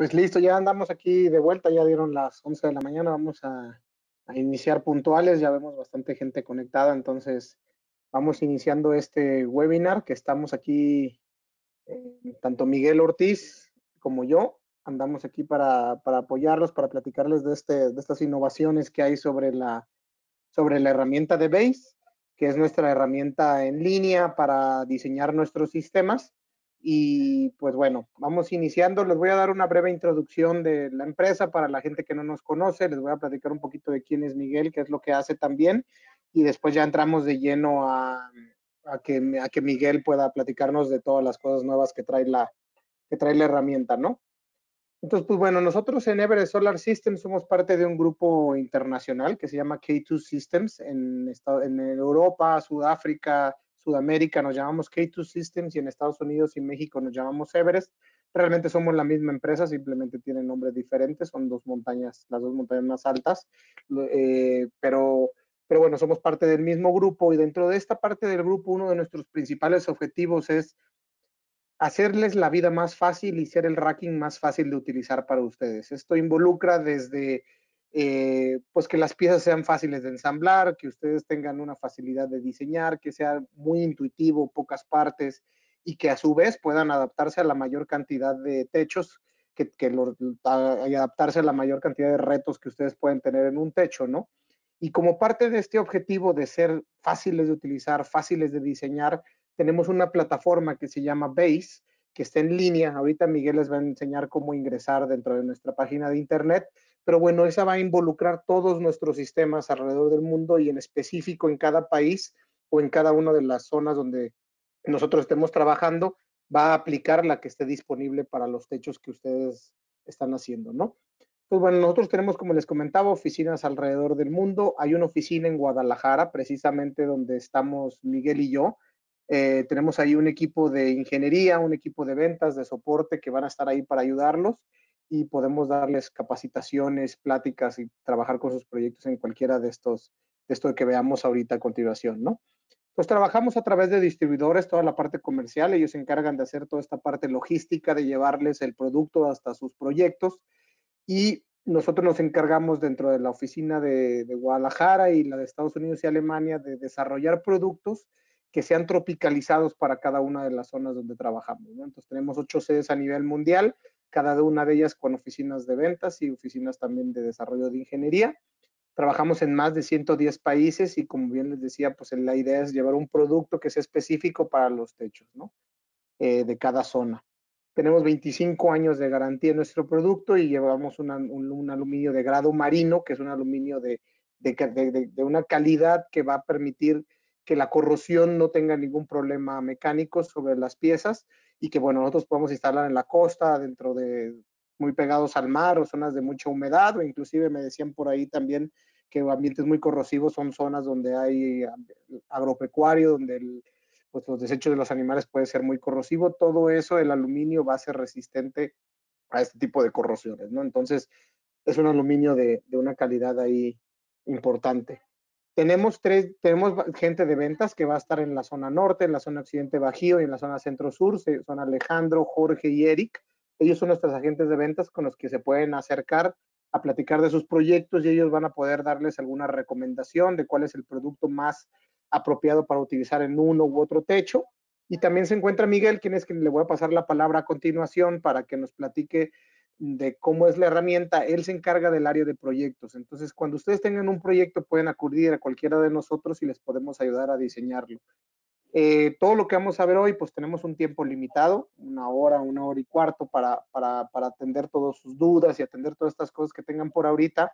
Pues listo, ya andamos aquí de vuelta, ya dieron las 11 de la mañana, vamos a, iniciar puntuales, ya vemos bastante gente conectada, entonces vamos iniciando este webinar que estamos aquí, eh, tanto Miguel Ortiz como yo, andamos aquí para, apoyarlos, para platicarles de, este, de estas innovaciones que hay sobre la, sobre la herramienta de Base, que es nuestra herramienta en línea para diseñar nuestros sistemas y pues bueno, vamos iniciando. Les voy a dar una breve introducción de la empresa para la gente que no nos conoce. Les voy a platicar un poquito de quién es Miguel, qué es lo que hace también. Y después ya entramos de lleno a, que, a que Miguel pueda platicarnos de todas las cosas nuevas que trae la, que trae la herramienta, ¿no? Entonces, pues bueno, nosotros en Everest Solar Systems somos parte de un grupo internacional que se llama K2 Systems en, en Europa, Sudáfrica, Sudamérica nos llamamos K2 Systems y en Estados Unidos y México nos llamamos Everest. Realmente somos la misma empresa, simplemente tienen nombres diferentes, son dos montañas, las dos montañas más altas, eh, pero, pero bueno, somos parte del mismo grupo y dentro de esta parte del grupo uno de nuestros principales objetivos es hacerles la vida más fácil y ser el racking más fácil de utilizar para ustedes. Esto involucra desde eh, pues que las piezas sean fáciles de ensamblar, que ustedes tengan una facilidad de diseñar, que sea muy intuitivo, pocas partes y que a su vez puedan adaptarse a la mayor cantidad de techos, que, y adaptarse a la mayor cantidad de retos que ustedes pueden tener en un techo, ¿no? Y como parte de este objetivo de ser fáciles de utilizar, fáciles de diseñar, tenemos una plataforma que se llama Base, que está en línea. Ahorita Miguel les va a enseñar cómo ingresar dentro de nuestra página de internet pero bueno, esa va a involucrar todos nuestros sistemas alrededor del mundo y en específico en cada país o en cada una de las zonas donde nosotros estemos trabajando, va a aplicar la que esté disponible para los techos que ustedes están haciendo, ¿no? Pues bueno, nosotros tenemos, como les comentaba, oficinas alrededor del mundo. Hay una oficina en Guadalajara, precisamente donde estamos Miguel y yo. Eh, tenemos ahí un equipo de ingeniería, un equipo de ventas, de soporte que van a estar ahí para ayudarlos y podemos darles capacitaciones, pláticas y trabajar con sus proyectos en cualquiera de estos, de esto que veamos ahorita a continuación, ¿no? Pues trabajamos a través de distribuidores, toda la parte comercial, ellos se encargan de hacer toda esta parte logística, de llevarles el producto hasta sus proyectos y nosotros nos encargamos dentro de la oficina de, de Guadalajara y la de Estados Unidos y Alemania de desarrollar productos que sean tropicalizados para cada una de las zonas donde trabajamos. ¿no? Entonces tenemos ocho sedes a nivel mundial, cada una de ellas con oficinas de ventas y oficinas también de desarrollo de ingeniería. Trabajamos en más de 110 países y como bien les decía, pues la idea es llevar un producto que sea específico para los techos. Eh, de cada zona. Tenemos 25 años de garantía en nuestro producto y llevamos un, aluminio de grado marino, que es un aluminio de una calidad que va a permitir que la corrosión no tenga ningún problema mecánico sobre las piezas y que, bueno, nosotros podemos instalar en la costa, dentro de muy pegados al mar o zonas de mucha humedad, o inclusive me decían por ahí también que ambientes muy corrosivos son zonas donde hay agropecuario, donde pues los desechos de los animales puede ser muy corrosivo. Todo eso, el aluminio va a ser resistente a este tipo de corrosiones, ¿no? Entonces, es un aluminio de, de una calidad ahí importante. Tenemos, tres, tenemos gente de ventas que va a estar en la zona norte, en la zona occidente Bajío y en la zona centro-sur. Son Alejandro, Jorge y Eric. Ellos son nuestros agentes de ventas con los que se pueden acercar a platicar de sus proyectos y ellos van a poder darles alguna recomendación de cuál es el producto más apropiado para utilizar en uno u otro techo. Y también se encuentra Miguel, quien es quien le voy a pasar la palabra a continuación para que nos platique de cómo es la herramienta, él se encarga del área de proyectos. Entonces, cuando ustedes tengan un proyecto, pueden acudir a cualquiera de nosotros y les podemos ayudar a diseñarlo. Eh, todo lo que vamos a ver hoy, pues tenemos un tiempo limitado, una hora, una hora y cuarto para, para, para atender todas sus dudas y atender todas estas cosas que tengan por ahorita.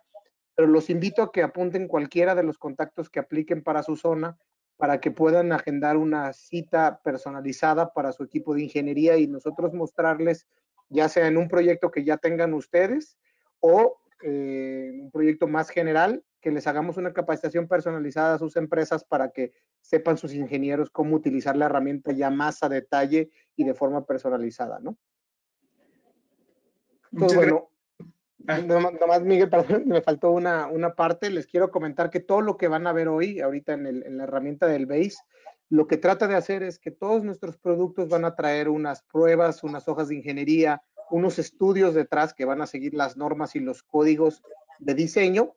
Pero los invito a que apunten cualquiera de los contactos que apliquen para su zona para que puedan agendar una cita personalizada para su equipo de ingeniería y nosotros mostrarles ya sea en un proyecto que ya tengan ustedes o eh, un proyecto más general, que les hagamos una capacitación personalizada a sus empresas para que sepan sus ingenieros cómo utilizar la herramienta ya más a detalle y de forma personalizada, ¿no? Entonces, bueno, ah. nomás, Miguel, perdón, me faltó una, una, parte. Les quiero comentar que todo lo que van a ver hoy, ahorita en, el, en la herramienta del BASE, lo que trata de hacer es que todos nuestros productos van a traer unas pruebas, unas hojas de ingeniería, unos estudios detrás que van a seguir las normas y los códigos de diseño.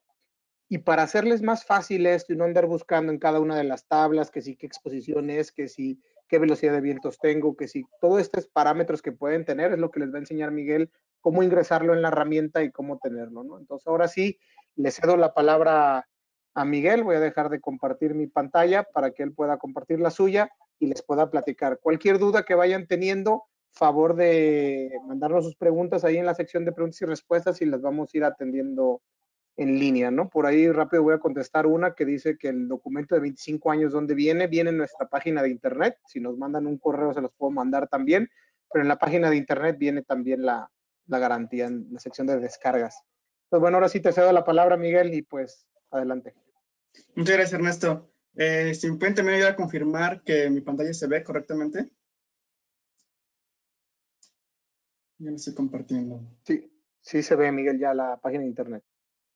Y para hacerles más fácil esto y no andar buscando en cada una de las tablas, que si qué exposición es, que si qué velocidad de vientos tengo, que si todos estos parámetros que pueden tener, es lo que les va a enseñar Miguel, cómo ingresarlo en la herramienta y cómo tenerlo, ¿no? Entonces ahora sí, le cedo la palabra a Miguel, voy a dejar de compartir mi pantalla para que él pueda compartir la suya y les pueda platicar. Cualquier duda que vayan teniendo, favor de mandarnos sus preguntas ahí en la sección de preguntas y respuestas y las vamos a ir atendiendo en línea, ¿no? Por ahí rápido voy a contestar una que dice que el documento de 25 años, ¿dónde viene? Viene en nuestra página de internet. Si nos mandan un correo, se los puedo mandar también, pero en la página de internet viene también la, la garantía en la sección de descargas. Pues bueno, ahora sí te cedo la palabra, Miguel, y pues adelante. Muchas gracias, Ernesto. Eh, si me pueden también ayudar a confirmar que mi pantalla se ve correctamente. Ya lo estoy compartiendo. Sí, sí se ve, Miguel, ya la página de internet.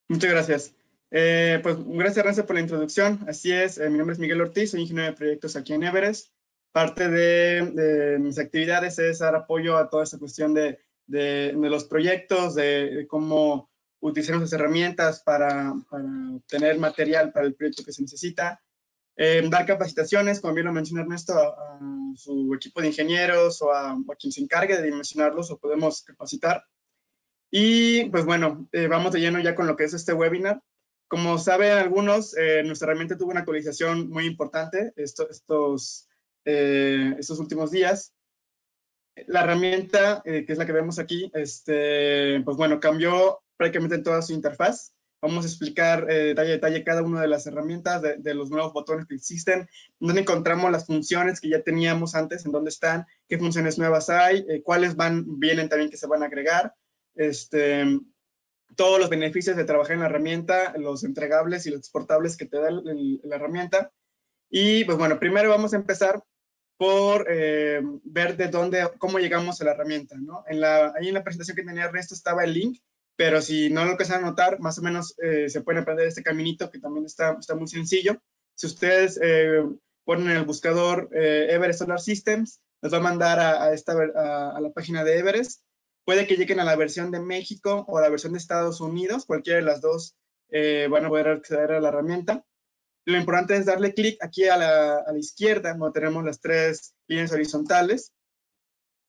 Muchas gracias. Eh, pues gracias, Ernesto, por la introducción. Así es, eh, mi nombre es Miguel Ortiz, soy ingeniero de proyectos aquí en Everest. Parte de, mis actividades es dar apoyo a toda esta cuestión de, de los proyectos, de, cómo utilizar nuestras herramientas para, para, obtener material para el proyecto que se necesita. Eh, dar capacitaciones, como bien lo mencionó Ernesto, a, su equipo de ingenieros o a, quien se encargue de dimensionarlos o podemos capacitar. Y pues bueno, eh, vamos de lleno ya con lo que es este webinar. Como saben algunos, eh, nuestra herramienta tuvo una actualización muy importante estos, eh, estos últimos días. La herramienta, que es la que vemos aquí, este, pues bueno, cambió prácticamente toda su interfaz. Vamos a explicar detalle a detalle cada una de las herramientas, de, los nuevos botones que existen, dónde encontramos las funciones que ya teníamos antes, en dónde están, qué funciones nuevas hay, cuáles van, vienen también que se van a agregar este, todos los beneficios de trabajar en la herramienta, los entregables y los exportables que te da la herramienta. Y pues bueno, primero vamos a empezar por eh, ver de dónde, cómo llegamos a la herramienta, ¿no? En la, ahí en la presentación que tenía Ernesto estaba el link, pero si no lo alcanzan a notar, más o menos eh, se pueden aprender este caminito que también está, está muy sencillo. Si ustedes eh, ponen en el buscador Everest Solar Systems, les va a mandar a, esta, a la página de Everest Puede que lleguen a la versión de México o la versión de Estados Unidos, cualquiera de las dos eh, van a poder acceder a la herramienta. Lo importante es darle clic aquí a la, a la, izquierda, donde tenemos las tres líneas horizontales.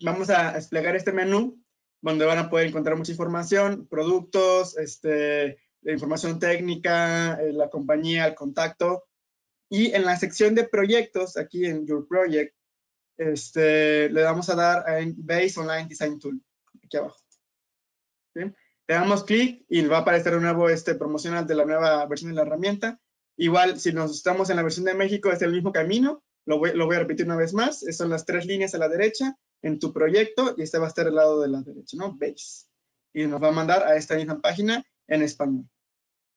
Vamos a desplegar este menú, donde van a poder encontrar mucha información, productos, este, información técnica, eh, la compañía, el contacto. Y en la sección de proyectos, aquí en Your Project, este, le vamos a dar en Base Online Design Tool aquí abajo. Le damos clic y va a aparecer de nuevo este promocional de la nueva versión de la herramienta. Igual, si nos estamos en la versión de México, es el mismo camino. Lo voy, lo voy a repetir una vez más. Son las tres líneas a la derecha en tu proyecto y este va a estar al lado de la derecha, ¿no? Base. Y nos va a mandar a esta misma página en español.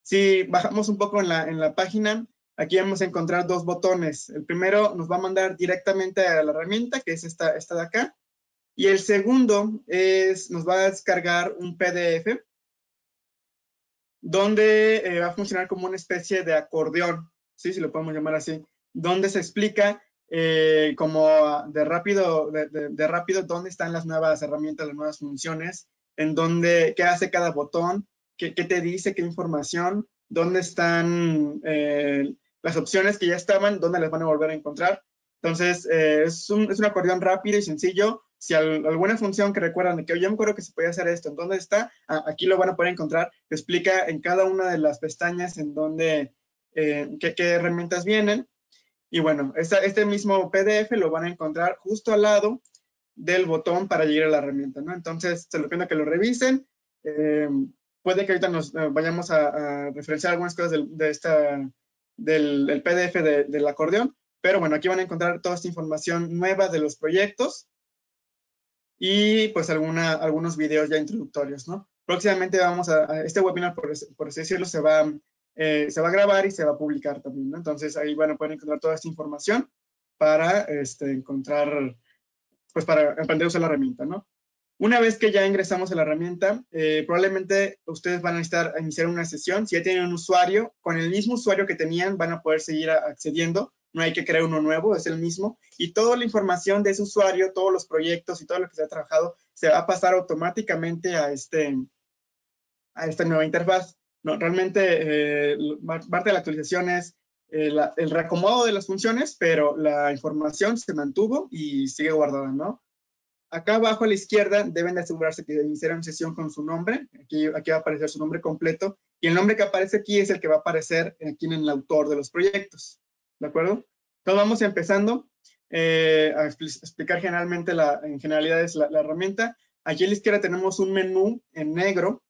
Si bajamos un poco en la, en la página, aquí vamos a encontrar dos botones. El primero nos va a mandar directamente a la herramienta, que es esta, esta de acá. Y el segundo es, nos va a descargar un PDF donde eh, va a funcionar como una especie de acordeón, ¿sí? si lo podemos llamar así, donde se explica eh, como de rápido, de, rápido dónde están las nuevas herramientas, las nuevas funciones, en dónde, qué hace cada botón, qué, qué te dice, qué información, dónde están eh, las opciones que ya estaban, dónde las van a volver a encontrar. Entonces, es, un, es un acordeón rápido y sencillo si alguna función que recuerdan que yo me acuerdo que se podía hacer esto, ¿en dónde está? Aquí lo van a poder encontrar. Te explica en cada una de las pestañas en dónde, eh, qué, herramientas vienen. Y bueno, este mismo PDF lo van a encontrar justo al lado del botón para llegar a la herramienta, ¿no? Entonces, se lo pido que lo revisen. Eh, puede que ahorita nos eh, vayamos a, referenciar algunas cosas del, de esta, del, PDF del acordeón, pero bueno, aquí van a encontrar toda esta información nueva de los proyectos y pues alguna, algunos videos ya introductorios, ¿no? Próximamente vamos a, este webinar, por, por, así decirlo, se va, eh, se va a grabar y se va a publicar también. Entonces ahí a poder encontrar toda esta información para este, encontrar, pues para aprender a usar la herramienta, ¿no? Una vez que ya ingresamos a la herramienta, eh, probablemente ustedes van a necesitar iniciar una sesión. Si ya tienen un usuario, con el mismo usuario que tenían, van a poder seguir accediendo no hay que crear uno nuevo, es el mismo, y toda la información de ese usuario, todos los proyectos y todo lo que se ha trabajado, se va a pasar automáticamente a, este, a esta nueva interfaz. No, realmente eh, parte de la actualización es eh, el reacomodo de las funciones, pero la información se mantuvo y sigue guardada, ¿no? Acá abajo a la izquierda deben de asegurarse que iniciaron sesión con su nombre. Aquí, aquí va a aparecer su nombre completo. Y el nombre que aparece aquí es el que va a aparecer aquí en el autor de los proyectos. ¿De acuerdo? Entonces vamos empezando eh, a explicar generalmente la, en generalidades la, la herramienta. Aquí a la izquierda tenemos un menú en negro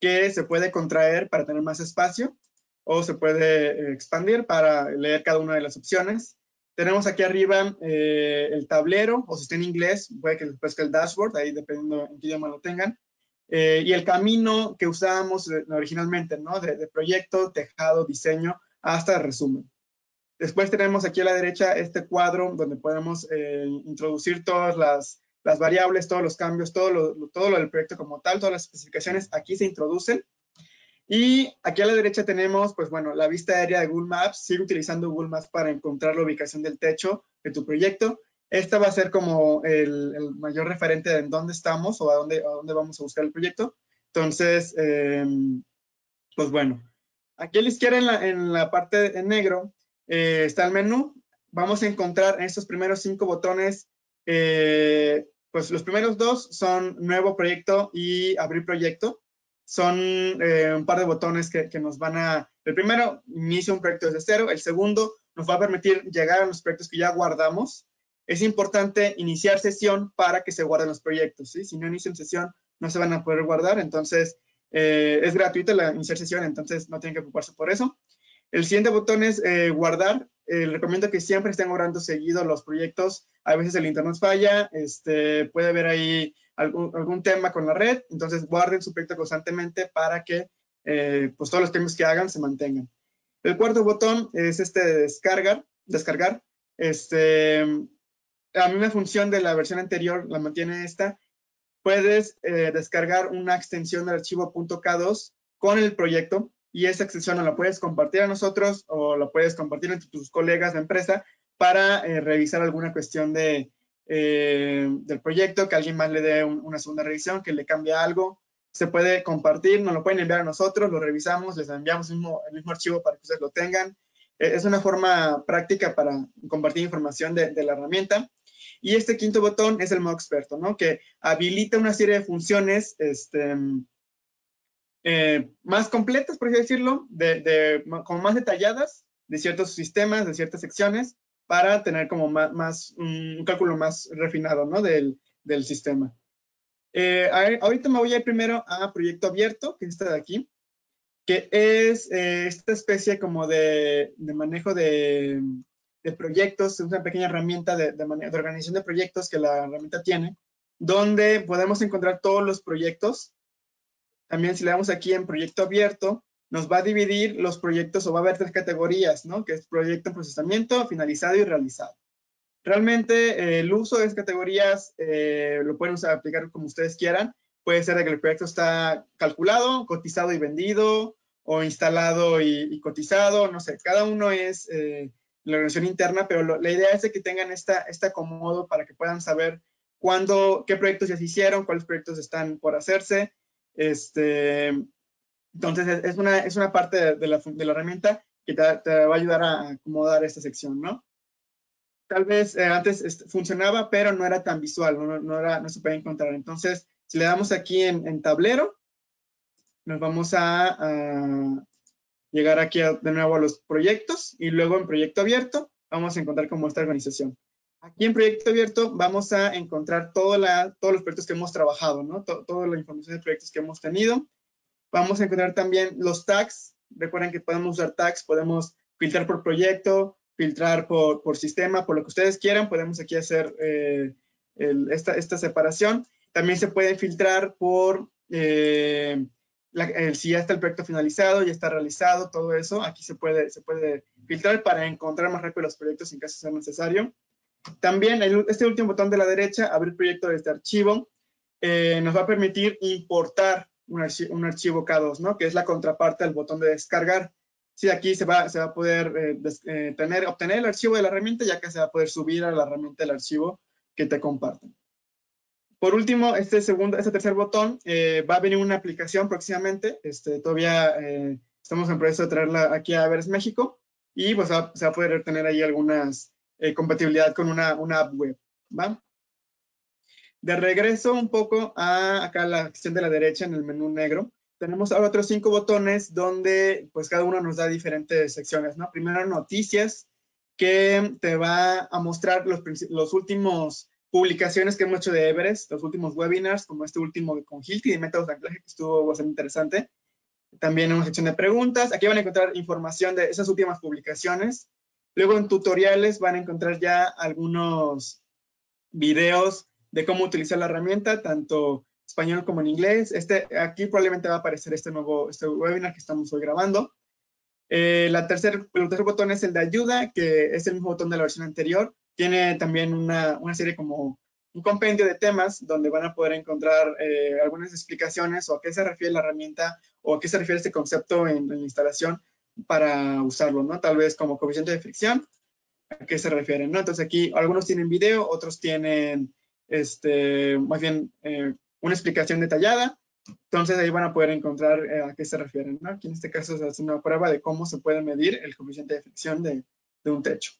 que se puede contraer para tener más espacio o se puede eh, expandir para leer cada una de las opciones. Tenemos aquí arriba eh, el tablero, o si está en inglés, puede que después que el dashboard, ahí dependiendo en qué idioma lo tengan. Eh, y el camino que usábamos eh, originalmente, ¿no? De, proyecto, tejado, diseño, hasta resumen. Después tenemos aquí a la derecha este cuadro donde podemos introducir todas las, las, variables, todos los cambios, todo lo, todo lo del proyecto como tal, todas las especificaciones aquí se introducen y aquí a la derecha tenemos, pues bueno, la vista aérea de Google Maps. Sigue utilizando Google Maps para encontrar la ubicación del techo de tu proyecto. Esta va a ser como el, mayor referente de en dónde estamos o a dónde, a dónde vamos a buscar el proyecto. Entonces, em, pues bueno, aquí a la izquierda en la, en la parte en negro eh, está el menú. Vamos a encontrar en estos primeros cinco botones, eh, pues los primeros dos son nuevo proyecto y abrir proyecto son eh, un par de botones que, nos van a... El primero, inicia un proyecto desde cero. El segundo, nos va a permitir llegar a los proyectos que ya guardamos. Es importante iniciar sesión para que se guarden los proyectos. ¿sí? Si no inician sesión, no se van a poder guardar. Entonces, eh, es gratuita la iniciar sesión, entonces no tienen que preocuparse por eso. El siguiente botón es eh, guardar. Recomiendo que siempre estén guardando seguido los proyectos. A veces el internet falla, este, puede haber ahí algún, tema con la red, entonces guarden su proyecto constantemente para que eh, pues todos los cambios que hagan se mantengan. El cuarto botón es este de descargar, descargar. Este, la misma función de la versión anterior la mantiene esta. Puedes eh, descargar una extensión del archivo .k2 con el proyecto y esa extensión la puedes compartir a nosotros o la puedes compartir entre tus colegas de empresa para eh, revisar alguna cuestión de, eh, del proyecto, que alguien más le dé una segunda revisión, que le cambie algo. Se puede compartir, nos lo pueden enviar a nosotros, lo revisamos, les enviamos el mismo, archivo para que ustedes lo tengan. Eh, es una forma práctica para compartir información de, la herramienta. Y este quinto botón es el modo experto, ¿no? Que habilita una serie de funciones este, eh, más completas, por así decirlo, de, como más detalladas de ciertos sistemas, de ciertas secciones, para tener como más, un cálculo más refinado ¿no? del, del sistema. Eh, ahorita me voy a ir primero a proyecto abierto, que es este de aquí, que es eh, esta especie como de, de manejo de, de, proyectos, es una pequeña herramienta de, de, de, organización de proyectos que la herramienta tiene, donde podemos encontrar todos los proyectos. También si le damos aquí en proyecto abierto, nos va a dividir los proyectos o va a haber tres categorías, ¿no? Que es proyecto en procesamiento, finalizado y realizado. Realmente eh, el uso de esas categorías eh, lo pueden usar, aplicar como ustedes quieran. Puede ser que el proyecto está calculado, cotizado y vendido, o instalado y, cotizado, no sé, cada uno es eh, la organización interna, pero la idea es de que tengan esta, este acomodo para que puedan saber cuándo, qué proyectos ya se hicieron, cuáles proyectos están por hacerse, este, entonces, es una, es una parte de, la, de la, herramienta que te, va a ayudar a acomodar esta sección, ¿no? Tal vez eh, antes funcionaba, pero no era tan visual, no, no, era, no se puede encontrar. Entonces, si le damos aquí en, en tablero, nos vamos a, llegar aquí de nuevo a los proyectos y luego en proyecto abierto vamos a encontrar como esta organización. Aquí en proyecto abierto vamos a encontrar todos los proyectos que hemos trabajado, ¿no? toda la información de proyectos que hemos tenido. Vamos a encontrar también los tags. Recuerden que podemos usar tags, podemos filtrar por proyecto, filtrar por, sistema, por lo que ustedes quieran. Podemos aquí hacer eh, esta, separación. También se puede filtrar por eh, si ya está el proyecto finalizado, ya está realizado, todo eso. Aquí se puede, se puede filtrar para encontrar más rápido los proyectos en caso sea necesario. También este último botón de la derecha, abrir proyecto de este archivo, eh, nos va a permitir importar un, archivo, K2, ¿no? Que es la contraparte del botón de descargar. Sí, aquí se va, se va a poder eh, eh, tener, obtener el archivo de la herramienta, ya que se va a poder subir a la herramienta el archivo que te comparten. Por último, este segundo, este tercer botón, va a venir una aplicación próximamente. Este, todavía estamos en proceso de traerla aquí a Everest México y pues se va a poder tener ahí algunas compatibilidad con una, una app web. ¿va? De regreso un poco a acá la sección de la derecha en el menú negro tenemos ahora otros cinco botones donde pues cada uno nos da diferentes secciones, ¿no? Primero noticias, que te va a mostrar los, los últimos publicaciones que hemos hecho de Everest, los últimos webinars, como este último con Hilti de métodos de anclaje, que estuvo bastante interesante. También una sección de preguntas. Aquí van a encontrar información de esas últimas publicaciones. Luego en tutoriales van a encontrar ya algunos videos de cómo utilizar la herramienta, tanto español como en inglés. Este, aquí probablemente va a aparecer este nuevo este webinar que estamos hoy grabando. Eh, la tercer, el tercer botón es el de ayuda, que es el mismo botón de la versión anterior. Tiene también una, una serie como un compendio de temas donde van a poder encontrar eh, algunas explicaciones o a qué se refiere la herramienta o a qué se refiere este concepto en, en, la instalación para usarlo, ¿no? Tal vez como coeficiente de fricción, a qué se refieren, ¿no? Entonces aquí algunos tienen video, otros tienen, este, más bien, eh, una explicación detallada. Entonces ahí van a poder encontrar eh, a qué se refieren. ¿no? Aquí en este caso se hace una prueba de cómo se puede medir el coeficiente de fricción de, un techo.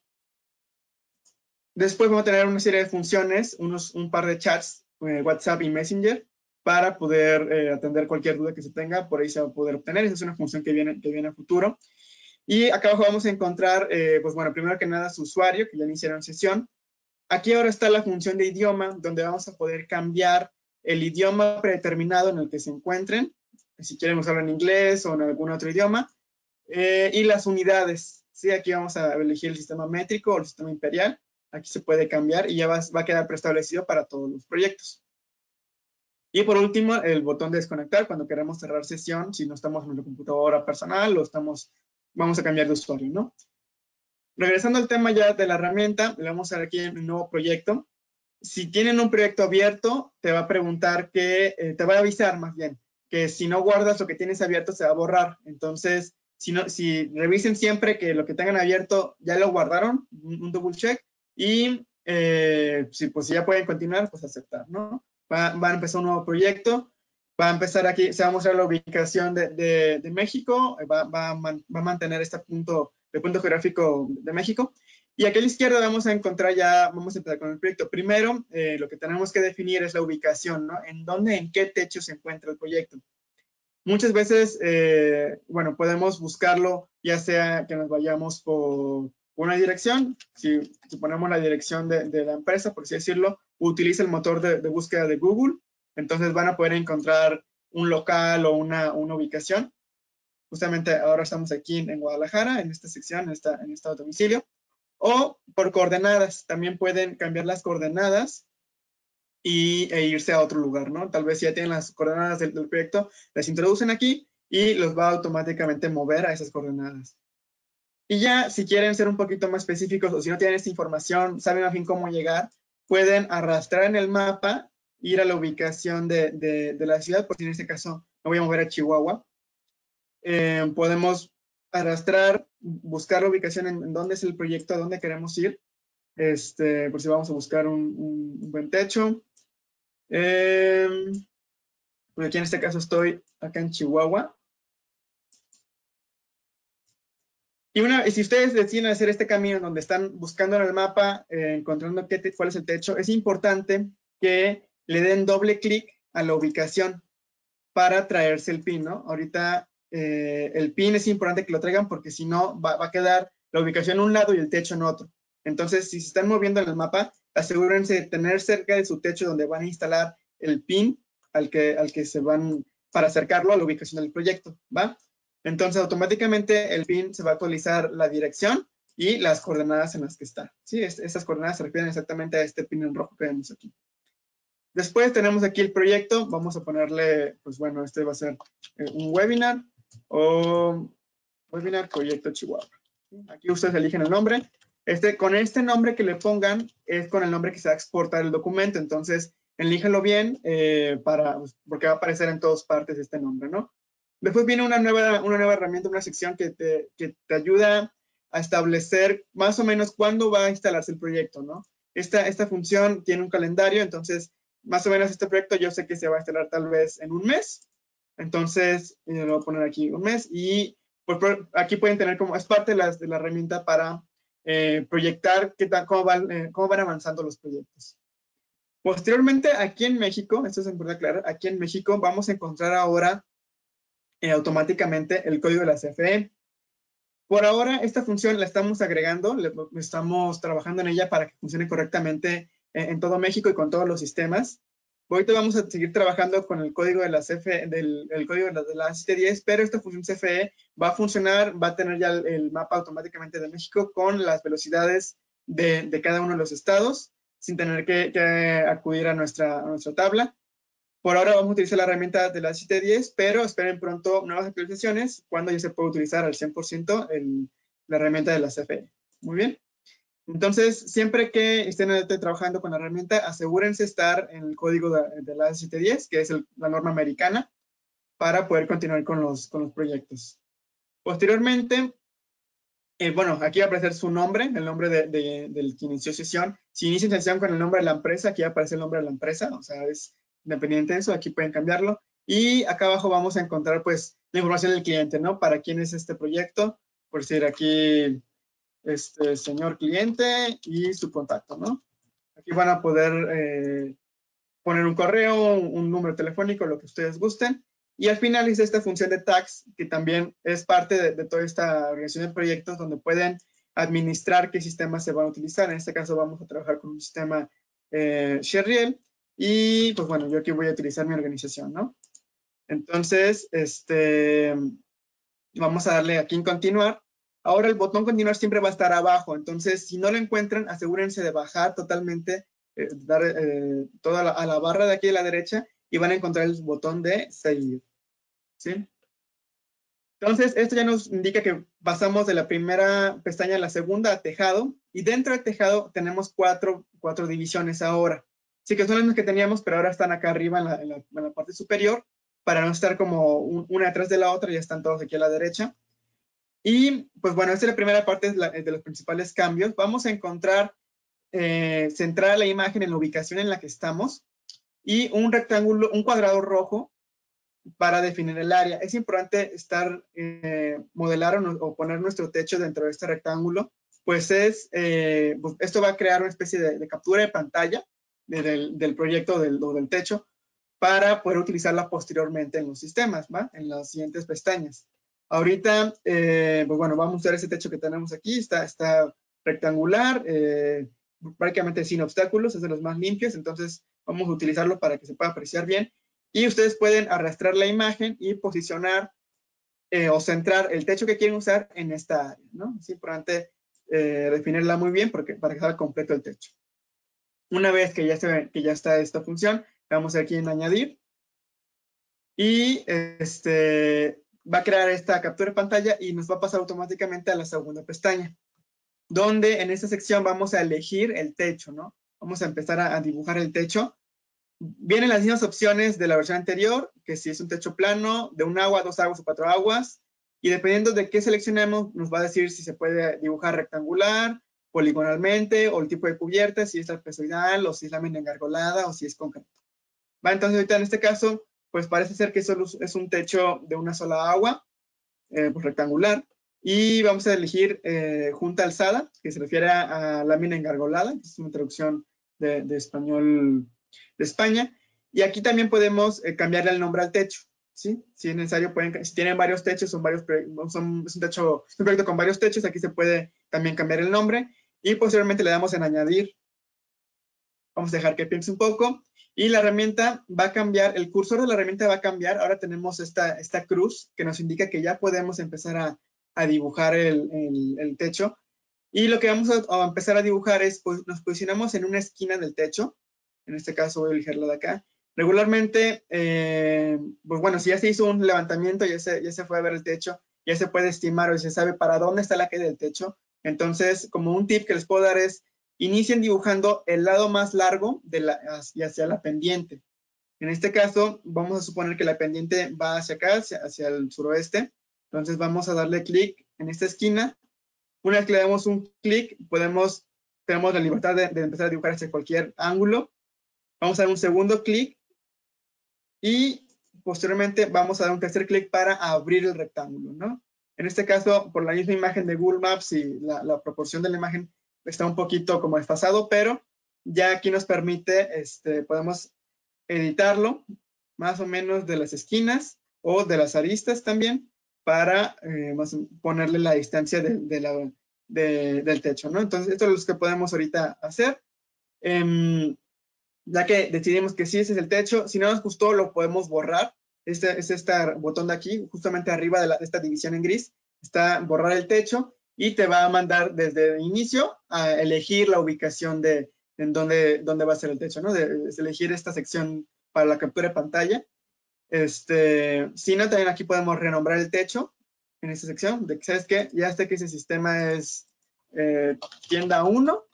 Después vamos a tener una serie de funciones, unos, un par de chats, eh, WhatsApp y Messenger, para poder eh, atender cualquier duda que se tenga. Por ahí se va a poder obtener. Esa es una función que viene, que viene a futuro. Y acá abajo vamos a encontrar, pues bueno, primero que nada su usuario, que ya iniciaron sesión. Aquí ahora está la función de idioma, donde vamos a poder cambiar el idioma predeterminado en el que se encuentren, si quieren usarlo en inglés o en algún otro idioma, eh, y las unidades. ¿sí? Aquí vamos a elegir el sistema métrico o el sistema imperial. Aquí se puede cambiar y ya va, a quedar preestablecido para todos los proyectos. Y por último, el botón de desconectar cuando queremos cerrar sesión, si no estamos en la computadora personal o estamos, vamos a cambiar de usuario, ¿no? Regresando al tema ya de la herramienta, le vamos a dar aquí un nuevo proyecto si tienen un proyecto abierto, te va a preguntar que, eh, te va a avisar más bien, que si no guardas lo que tienes abierto se va a borrar. Entonces, si, no, si revisen siempre que lo que tengan abierto ya lo guardaron, un, double check, y eh, si pues ya pueden continuar, pues aceptar, ¿no? Va, a empezar un nuevo proyecto, va a empezar aquí, se va a mostrar la ubicación de, México, va, va, a mantener este punto, el punto geográfico de México, y aquí a la izquierda vamos a encontrar ya, vamos a empezar con el proyecto. Primero, eh, lo que tenemos que definir es la ubicación, ¿no? En dónde, en qué techo se encuentra el proyecto. Muchas veces, eh, bueno, podemos buscarlo, ya sea que nos vayamos por una dirección, si, ponemos la dirección de, la empresa, por así decirlo, utiliza el motor de, búsqueda de Google, entonces van a poder encontrar un local o una, ubicación. Justamente ahora estamos aquí en, Guadalajara, en esta sección, en, esta, en este domicilio o por coordenadas. También pueden cambiar las coordenadas y, e irse a otro lugar, ¿no? Tal vez ya tienen las coordenadas del, proyecto, las introducen aquí y los va a automáticamente mover a esas coordenadas. Y ya, si quieren ser un poquito más específicos o si no tienen esta información, saben a fin cómo llegar, pueden arrastrar en el mapa, ir a la ubicación de, de, la ciudad, por si en este caso me voy a mover a Chihuahua. Eh, podemos arrastrar, buscar la ubicación en, dónde es el proyecto, a dónde queremos ir. Este, por si vamos a buscar un, buen techo. Eh, aquí en este caso estoy acá en Chihuahua. Y, si ustedes deciden hacer este camino donde están buscando en el mapa, eh, encontrando qué cuál es el techo, es importante que le den doble clic a la ubicación para traerse el pin, ¿no? Ahorita eh, el pin es importante que lo traigan porque si no va, a quedar la ubicación en un lado y el techo en otro. Entonces, si se están moviendo en el mapa, asegúrense de tener cerca de su techo donde van a instalar el pin al que, al que se van para acercarlo a la ubicación del proyecto, ¿va? Entonces, automáticamente el pin se va a actualizar la dirección y las coordenadas en las que está. ¿sí? esas coordenadas se refieren exactamente a este pin en rojo que vemos aquí. Después tenemos aquí el proyecto. Vamos a ponerle, pues bueno, este va a ser eh, un webinar o webinar proyecto Chihuahua. Aquí ustedes eligen el nombre. Este, con este nombre que le pongan es con el nombre que se va a exportar el documento. Entonces, elíjanlo bien eh, para, pues, porque va a aparecer en todas partes este nombre, ¿no? Después viene una nueva, una nueva herramienta, una sección que te, que te ayuda a establecer más o menos cuándo va a instalarse el proyecto, ¿no? Esta, esta función tiene un calendario, entonces más o menos este proyecto yo sé que se va a instalar tal vez en un mes. Entonces, lo voy a poner aquí un mes y pues, aquí pueden tener como, es parte de la, de la herramienta para eh, proyectar qué tal, cómo, van, eh, cómo van avanzando los proyectos. Posteriormente, aquí en México, esto es importante aclarar, aquí en México vamos a encontrar ahora eh, automáticamente el código de la CFE. Por ahora, esta función la estamos agregando, estamos trabajando en ella para que funcione correctamente en todo México y con todos los sistemas. Ahorita vamos a seguir trabajando con el código de la CFE, del el código de la, de la 10 pero esta función CFE va a funcionar, va a tener ya el, mapa automáticamente de México con las velocidades de, cada uno de los estados, sin tener que, que acudir a nuestra, a nuestra tabla. Por ahora vamos a utilizar la herramienta de la 10 pero esperen pronto nuevas actualizaciones cuando ya se pueda utilizar al 100% el, la herramienta de la CFE. Muy bien. Entonces, siempre que estén trabajando con la herramienta, asegúrense estar en el código de, la 10 que es la norma americana, para poder continuar con los, con los proyectos. Posteriormente, eh, bueno, aquí va a aparecer su nombre, el nombre de, del que inició sesión. Si inicia sesión con el nombre de la empresa, aquí aparece el nombre de la empresa, o sea, es Independiente de eso, aquí pueden cambiarlo. Y acá abajo vamos a encontrar pues la información del cliente, ¿no? Para quién es este proyecto. Por decir aquí, este señor cliente y su contacto, ¿no? Aquí van a poder eh, poner un correo, un, número telefónico, lo que ustedes gusten. Y al final es esta función de tags, que también es parte de, toda esta organización de proyectos donde pueden administrar qué sistemas se van a utilizar. En este caso vamos a trabajar con un sistema eh, Sherriel y pues bueno, yo aquí voy a utilizar mi organización, ¿no? Entonces, este, vamos a darle aquí en continuar. Ahora el botón continuar siempre va a estar abajo, entonces si no lo encuentran, asegúrense de bajar totalmente, eh, dar eh, toda la, a la barra de aquí a la derecha y van a encontrar el botón de seguir. ¿Sí? Entonces, esto ya nos indica que pasamos de la primera pestaña a la segunda, a tejado, y dentro del tejado tenemos cuatro, cuatro divisiones ahora. Sí que son las mismas que teníamos, pero ahora están acá arriba en la, parte superior, para no estar como una detrás de la otra, ya están todos aquí a la derecha. Y pues bueno, esta es la primera parte de los principales cambios. Vamos a encontrar, eh, centrar la imagen en la ubicación en la que estamos y un rectángulo, un cuadrado rojo para definir el área. Es importante estar, eh, modelar o, poner nuestro techo dentro de este rectángulo, pues es, eh, pues esto va a crear una especie de, de captura de pantalla del, proyecto del, o del techo para poder utilizarla posteriormente en los sistemas, ¿va? En las siguientes pestañas. Ahorita, eh, pues bueno, vamos a usar ese techo que tenemos aquí, está, está rectangular, eh, prácticamente sin obstáculos, es de los más limpios, entonces vamos a utilizarlo para que se pueda apreciar bien. Y ustedes pueden arrastrar la imagen y posicionar eh, o centrar el techo que quieren usar en esta área, ¿no? Es importante definirla muy bien porque, para que salga completo el techo. Una vez que ya, se, que ya está esta función, vamos aquí en añadir. Y este, va a crear esta captura de pantalla y nos va a pasar automáticamente a la segunda pestaña, donde en esta sección vamos a elegir el techo, ¿no? Vamos a empezar a, dibujar el techo. Vienen las mismas opciones de la versión anterior, que si es un techo plano, de un agua, dos aguas o cuatro aguas, y dependiendo de qué seleccionemos, nos va a decir si se puede dibujar rectangular, poligonalmente o el tipo de cubierta, si es trapezoidal o si es lámina engargolada o si es concreto. ¿Va? Entonces ahorita en este caso, pues parece ser que solo es un techo de una sola agua, eh, pues rectangular, y vamos a elegir eh, junta alzada, que se refiere a, lámina engargolada, es una traducción de, español de España, y aquí también podemos eh, cambiarle el nombre al techo, ¿sí? Si es necesario, si tienen varios techos, son varios, son, es un techo, con varios techos, aquí se puede también cambiar el nombre, y posteriormente le damos en añadir. Vamos a dejar que piense un poco y la herramienta va a cambiar, el cursor de la herramienta va a cambiar. Ahora tenemos esta, esta cruz que nos indica que ya podemos empezar a, a dibujar el, el, techo. Y lo que vamos a, empezar a dibujar es, pues, nos posicionamos en una esquina del techo. En este caso voy a elegir la de acá. Regularmente, eh, pues bueno, si ya se hizo un levantamiento, ya se, ya se fue a ver el techo, ya se puede estimar o se sabe para dónde está la caída del techo. Entonces, como un tip que les puedo dar es, inicien dibujando el lado más largo de la, hacia la pendiente. En este caso, vamos a suponer que la pendiente va hacia acá, hacia, el suroeste. Entonces vamos a darle clic en esta esquina. Una vez que le damos un clic, podemos, tenemos la libertad de, de, empezar a dibujar hacia cualquier ángulo. Vamos a dar un segundo clic y posteriormente vamos a dar un tercer clic para abrir el rectángulo, ¿no? En este caso, por la misma imagen de Google Maps y la, proporción de la imagen está un poquito como desfasado, pero ya aquí nos permite, este, podemos editarlo más o menos de las esquinas o de las aristas también para eh, ponerle la distancia de, del techo, ¿no? Entonces, esto es lo que podemos ahorita hacer. Em, ya que decidimos que sí, ese es el techo, si no nos gustó, lo podemos borrar este es este botón de aquí, justamente arriba de, esta división en gris, está borrar el techo y te va a mandar desde el inicio a elegir la ubicación de en dónde, dónde va a ser el techo, ¿no? De, elegir esta sección para la captura de pantalla. Este, si no, también aquí podemos renombrar el techo en esta sección, de que sabes que ya sé que ese sistema es eh, tienda 1,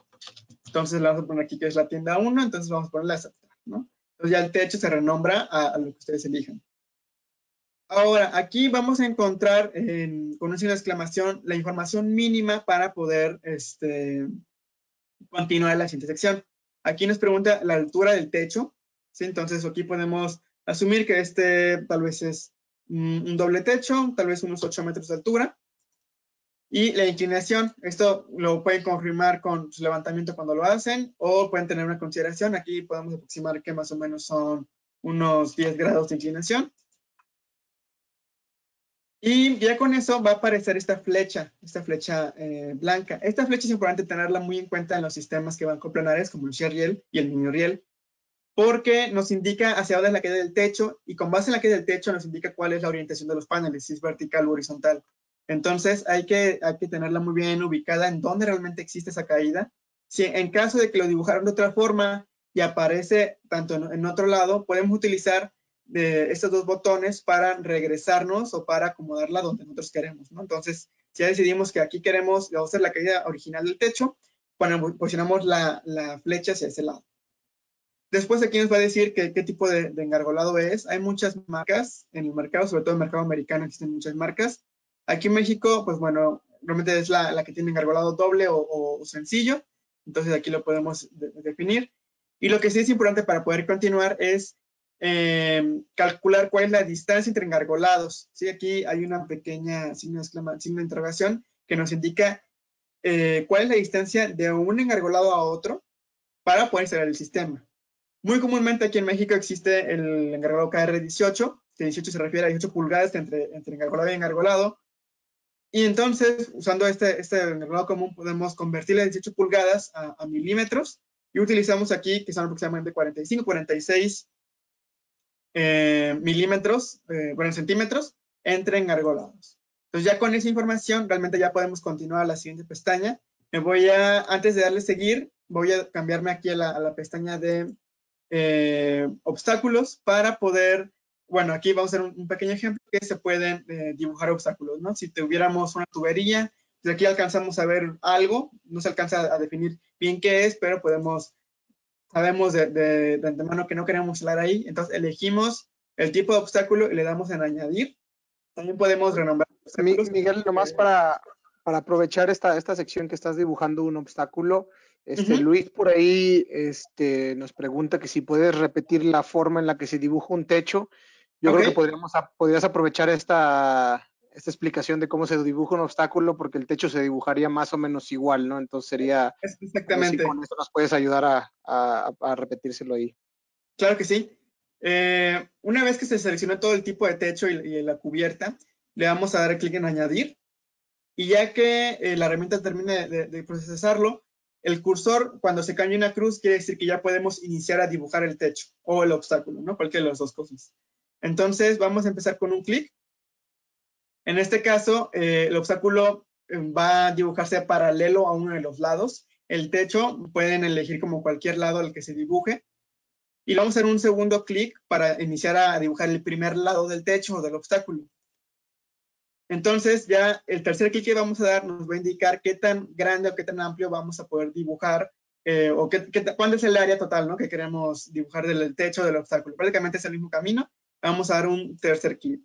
entonces le vamos a poner aquí que es la tienda 1, entonces vamos a ponerle aceptar, ¿no? Entonces ya el techo se renombra a lo que ustedes elijan. Ahora, aquí vamos a encontrar con un signo exclamación la información mínima para poder este, continuar la siguiente sección. Aquí nos pregunta la altura del techo. ¿sí? Entonces, aquí podemos asumir que este tal vez es un doble techo, tal vez unos 8 metros de altura. Y la inclinación, esto lo pueden confirmar con su levantamiento cuando lo hacen o pueden tener una consideración. Aquí podemos aproximar que más o menos son unos 10 grados de inclinación. Y ya con eso va a aparecer esta flecha, esta flecha eh, blanca. Esta flecha es importante tenerla muy en cuenta en los sistemas que van coplanares, como el Sheriel y el mini riel, porque nos indica hacia dónde es la caída del techo y con base en la caída del techo nos indica cuál es la orientación de los paneles, si es vertical o horizontal. Entonces hay que, tenerla muy bien ubicada en dónde realmente existe esa caída. Si en caso de que lo dibujaran de otra forma y aparece tanto en otro lado, podemos utilizar de estos dos botones para regresarnos o para acomodarla donde nosotros queremos, ¿no? Entonces, ya decidimos que aquí queremos, vamos a hacer la caída original del techo, posicionamos la, flecha hacia ese lado. Después aquí nos va a decir qué tipo de, engargolado es. Hay muchas marcas en el mercado, sobre todo en el mercado americano existen muchas marcas. Aquí en México, pues bueno, realmente es la, que tiene engargolado doble o, sencillo. Entonces aquí lo podemos definir. Y lo que sí es importante para poder continuar es Em, calcular cuál es la distancia entre engargolados. ¿sí? Aquí hay una pequeña signo signo de interrogación que nos indica eh, cuál es la distancia de un engargolado a otro para poder instalar el sistema. Muy comúnmente aquí en México existe el engargolado KR18, que 18 se refiere a 18 pulgadas entre, entre engargolado y engargolado. Y entonces, usando este, este engargolado común, podemos convertirle de 18 pulgadas a, a milímetros y utilizamos aquí, que son aproximadamente 45, 46 eh, milímetros, eh, bueno, centímetros, entre engargolados. Entonces ya con esa información realmente ya podemos continuar a la siguiente pestaña. Me voy a, antes de darle seguir, voy a cambiarme aquí a la, pestaña de eh, obstáculos para poder, bueno, aquí vamos a hacer un, pequeño ejemplo que se pueden dibujar obstáculos, ¿no? Si tuviéramos una tubería, pues aquí alcanzamos a ver algo, no se alcanza a definir bien qué es, pero podemos sabemos de, de, antemano que no queremos hablar ahí, entonces elegimos el tipo de obstáculo y le damos en añadir. También podemos renombrar. Miguel, nomás para, para aprovechar esta, esta sección que estás dibujando un obstáculo, este, Luis por ahí este, nos pregunta que si puedes repetir la forma en la que se dibuja un techo. Yo creo que podríamos, podrías aprovechar esta, esta explicación de cómo se dibuja un obstáculo, porque el techo se dibujaría más o menos igual, ¿no? Entonces sería... Exactamente. con esto nos puedes ayudar a, a, repetírselo ahí. Claro que sí. Eh, una vez que se seleccionó todo el tipo de techo y, la cubierta, le vamos a dar clic en añadir. Y ya que eh, la herramienta termine de, procesarlo, el cursor, cuando se cambia una cruz, quiere decir que ya podemos iniciar a dibujar el techo o el obstáculo, ¿no? Cualquiera de las dos cosas. Entonces, vamos a empezar con un clic en este caso, eh, el obstáculo eh, va a dibujarse paralelo a uno de los lados. El techo pueden elegir como cualquier lado al que se dibuje. Y vamos a hacer un segundo clic para iniciar a dibujar el primer lado del techo o del obstáculo. Entonces ya el tercer clic que vamos a dar nos va a indicar qué tan grande o qué tan amplio vamos a poder dibujar eh, o qué, cuándo es el área total ¿no? que queremos dibujar del techo del obstáculo. Prácticamente es el mismo camino. Vamos a dar un tercer clic.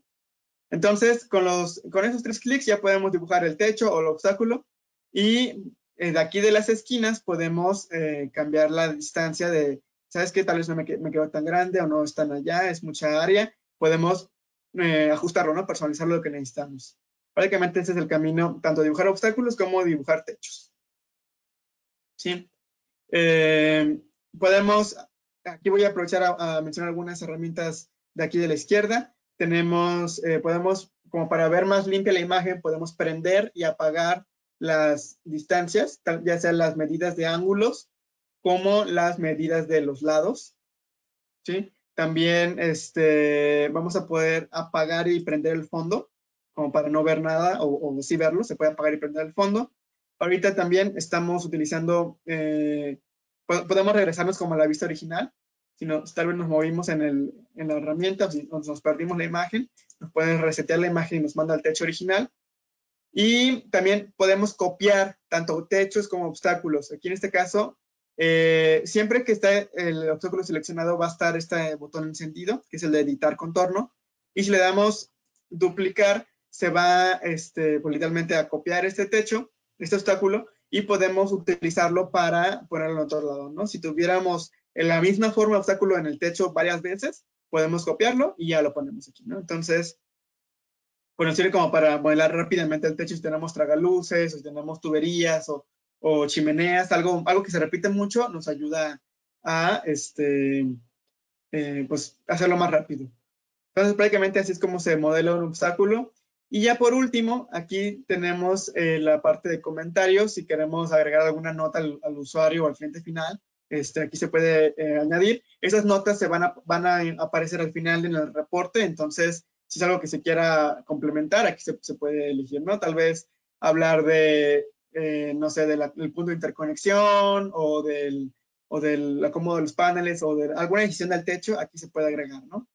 Entonces, con, los, con esos tres clics ya podemos dibujar el techo o el obstáculo y eh, de aquí de las esquinas podemos eh, cambiar la distancia de, ¿sabes qué? Tal vez no me, me, quedo tan grande o no están allá, es mucha área. Podemos ajustarlo, ¿no? Personalizarlo lo que necesitamos. Prácticamente ese es el camino, tanto dibujar obstáculos como dibujar techos. ¿Sí? Eh, podemos, aquí voy a aprovechar a, mencionar algunas herramientas de aquí de la izquierda. Tenemos, eh, podemos, como para ver más limpia la imagen, podemos prender y apagar las distancias, ya sean las medidas de ángulos como las medidas de los lados. ¿sí? También este, vamos a poder apagar y prender el fondo, como para no ver nada o, o sí verlo, se puede apagar y prender el fondo. Ahorita también estamos utilizando, eh, podemos regresarnos como a la vista original, si no, tal vez nos movimos en, el, en la herramienta o si nos perdimos la imagen, nos pueden resetear la imagen y nos manda al techo original. Y también podemos copiar tanto techos como obstáculos. Aquí en este caso, eh, siempre que está el obstáculo seleccionado va a estar este botón encendido, que es el de editar contorno. Y si le damos duplicar, se va este, pues, literalmente a copiar este techo este obstáculo y podemos utilizarlo para ponerlo en otro lado. Si tuviéramos en la misma forma obstáculo en el techo varias veces, podemos copiarlo y ya lo ponemos aquí. Entonces, bueno, sirve como para modelar rápidamente el techo si tenemos tragaluces, si tenemos tuberías o, o chimeneas, algo, algo que se repite mucho, nos ayuda a, este, eh, pues, hacerlo más rápido. Entonces, prácticamente así es como se modela un obstáculo. Y ya por último, aquí tenemos eh, la parte de comentarios. Si queremos agregar alguna nota al, usuario o al cliente final, este, aquí se puede eh, añadir. Esas notas se van a, van a aparecer al final en el reporte. Entonces, si es algo que se quiera complementar, aquí se, se puede elegir, ¿no? Tal vez hablar de, eh, no sé, del punto de interconexión o del, o del acomodo de los paneles o de alguna decisión del techo, aquí se puede agregar, ¿no?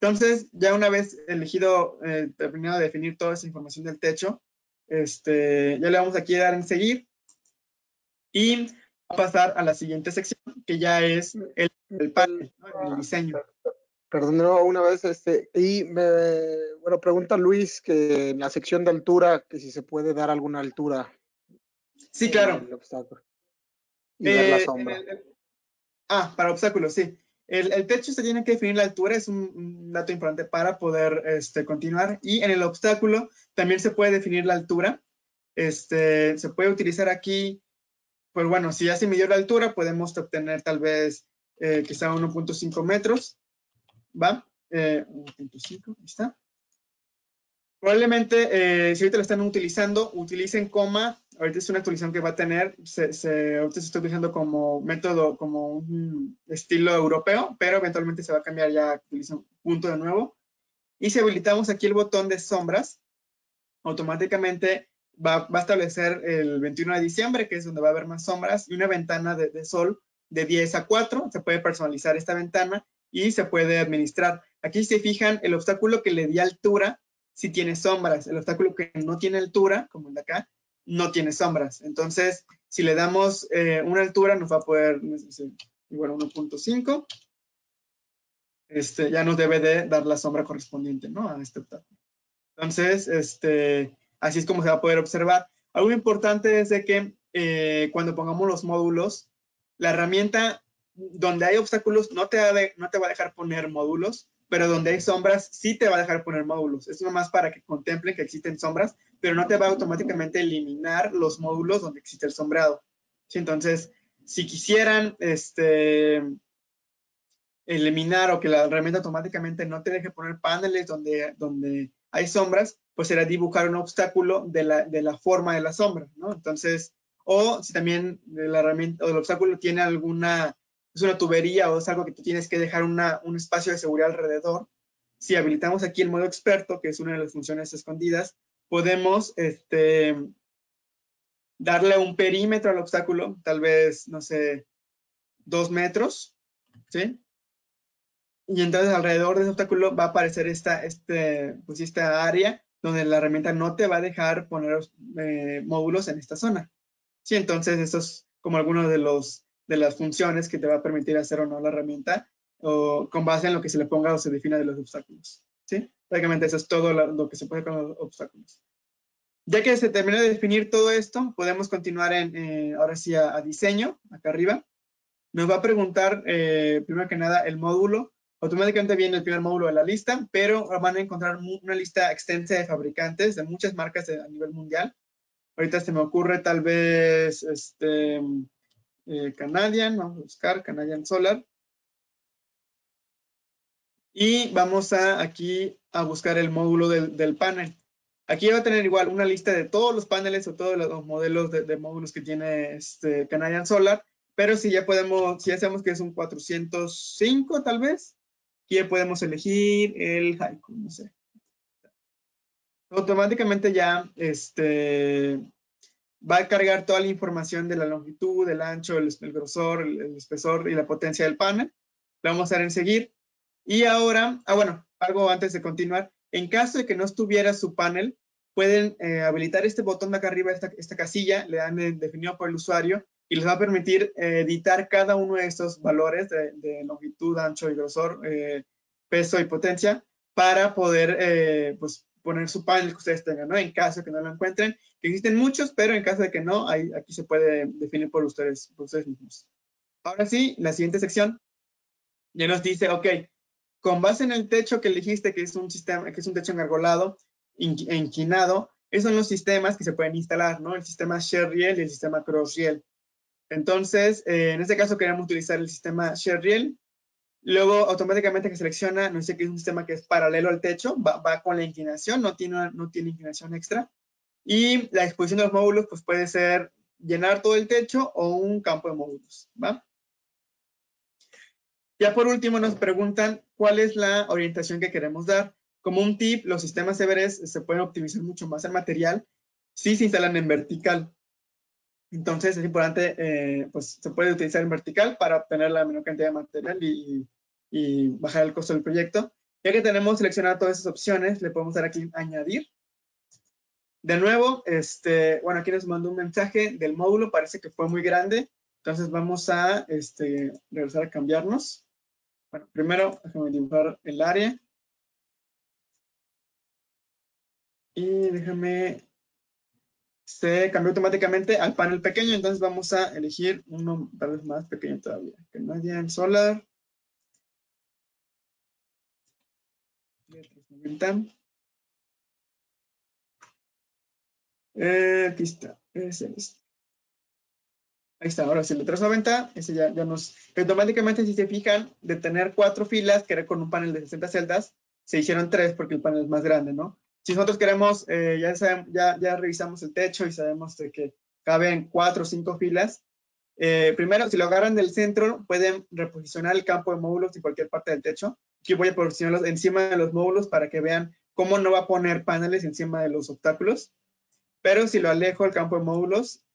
Entonces, ya una vez elegido, eh, terminado de definir toda esa información del techo, este, ya le vamos aquí a dar en seguir y a pasar a la siguiente sección, que ya es el, el panel, el diseño. Perdón, una vez, este, y me, bueno, pregunta Luis que en la sección de altura, que si se puede dar alguna altura. Sí, claro. Y ver la eh, sombra. ah, para obstáculos, sí. El, techo se tiene que definir la altura, es un, dato importante para poder este, continuar. Y en el obstáculo también se puede definir la altura. Este, se puede utilizar aquí, pues bueno, si ya se midió la altura, podemos obtener tal vez eh, quizá 1.5 metros. ¿Va? 1.5, eh, ahí está. Probablemente, eh, si ahorita lo están utilizando, utilicen coma. Ahorita es una actualización que va a tener. Se, se, ahorita se está utilizando como método, como un estilo europeo, pero eventualmente se va a cambiar ya, un punto de nuevo. Y si habilitamos aquí el botón de sombras, automáticamente va, a establecer el 21 de diciembre, que es donde va a haber más sombras, y una ventana de, sol de 10 a 4. Se puede personalizar esta ventana y se puede administrar. Aquí se fijan el obstáculo que le di altura si tiene sombras. El obstáculo que no tiene altura, como el de acá, no tiene sombras. Entonces, si le damos eh, una altura, nos va a poder, igual 1.5. Este, ya nos debe de dar la sombra correspondiente, ¿no? A este obstáculo. Entonces, este, así es como se va a poder observar. Algo importante es que eh, cuando pongamos los módulos, la herramienta donde hay obstáculos no te, va a dejar poner módulos, pero donde hay sombras sí te va a dejar poner módulos. Es nomás para que contemplen que existen sombras, pero no te va a automáticamente eliminar los módulos donde existe el sombreado. Entonces, si quisieran este, eliminar o que la herramienta automáticamente no te deje poner paneles donde hay sombras, pues será dibujar un obstáculo de la, de la forma de la sombra, ¿no? Entonces, o si también la herramienta o el obstáculo tiene alguna es una tubería o es algo que tú tienes que dejar un espacio de seguridad alrededor, si habilitamos aquí el modo experto, que es una de las funciones escondidas, podemos este, darle un perímetro al obstáculo, tal vez, no sé, dos metros, ¿sí? Y entonces alrededor de ese obstáculo va a aparecer esta, este, pues esta área donde la herramienta no te va a dejar poner eh, módulos en esta zona. Sí, entonces eso es como alguno de los de las funciones que te va a permitir hacer o no la herramienta, o con base en lo que se le ponga o se defina de los obstáculos. ¿sí? Prácticamente eso es todo lo, que se puede con los obstáculos. Ya que se terminó de definir todo esto, podemos continuar en, eh, ahora sí a, diseño, acá arriba. Nos va a preguntar, eh, primero que nada, el módulo. Automáticamente viene el primer módulo de la lista, pero van a encontrar una lista extensa de fabricantes de muchas marcas a nivel mundial. Ahorita se me ocurre tal vez este, eh, Canadian, vamos a buscar Canadian Solar. Y vamos a aquí a buscar el módulo del, panel. Aquí va a tener igual una lista de todos los paneles o todos los modelos de, módulos que tiene este Canadian Solar, pero si ya podemos, si ya sabemos que es un 405 tal vez, ya podemos elegir el Haiku, no sé. Automáticamente ya este, va a cargar toda la información de la longitud, el ancho, el, grosor, el, espesor y la potencia del panel. Le vamos a dar en seguir. Y ahora, ah, bueno, algo antes de continuar. En caso de que no estuviera su panel, pueden eh, habilitar este botón de acá arriba, esta, esta casilla, le dan el definido por el usuario y les va a permitir eh, editar cada uno de estos valores de, longitud, ancho y grosor, eh, peso y potencia para poder pues, poner su panel que ustedes tengan, ¿no? En caso de que no lo encuentren, existen muchos, pero en caso de que no, ahí, aquí se puede definir por ustedes, por ustedes mismos. Ahora sí, la siguiente sección ya nos dice, ok, con base en el techo que elegiste, que es un sistema, que es un techo engargolado, inclinado, esos son los sistemas que se pueden instalar, ¿no? El sistema ShareRiel y el sistema CrossRiel. Entonces, eh, en este caso queremos utilizar el sistema ShareRiel Luego automáticamente que selecciona, no sé que es un sistema que es paralelo al techo, va, con la inclinación, no tiene, no tiene inclinación extra. Y la exposición de los módulos pues puede ser llenar todo el techo o un campo de módulos. Ya por último nos preguntan cuál es la orientación que queremos dar. Como un tip, los sistemas Everest se pueden optimizar mucho más el material si se instalan en vertical. Entonces es importante, eh, pues se puede utilizar en vertical para obtener la menor cantidad de material y, y bajar el costo del proyecto. Ya que tenemos seleccionado todas esas opciones, le podemos dar aquí añadir. De nuevo, este, bueno, aquí nos mandó un mensaje del módulo, parece que fue muy grande, entonces vamos a este, regresar a cambiarnos. Bueno, primero déjame dibujar el área. Y déjame, se cambió automáticamente al panel pequeño, entonces vamos a elegir uno tal vez más pequeño todavía. Que no haya en solar. Eh, aquí está. Ese es. Ahí está, ahora sí, el 390, ese ya, ya nos... Automáticamente, si se fijan, de tener cuatro filas, que era con un panel de 60 celdas, se hicieron tres porque el panel es más grande, ¿no? Si nosotros queremos, eh, ya, revisamos el techo y sabemos de que caben cuatro o cinco filas, eh, primero, si lo agarran del centro, pueden reposicionar el campo de módulos en cualquier parte del techo. Aquí voy a posicionarlos encima de los módulos para que vean cómo no va a poner paneles encima de los obstáculos. Pero si lo alejo del campo de módulos,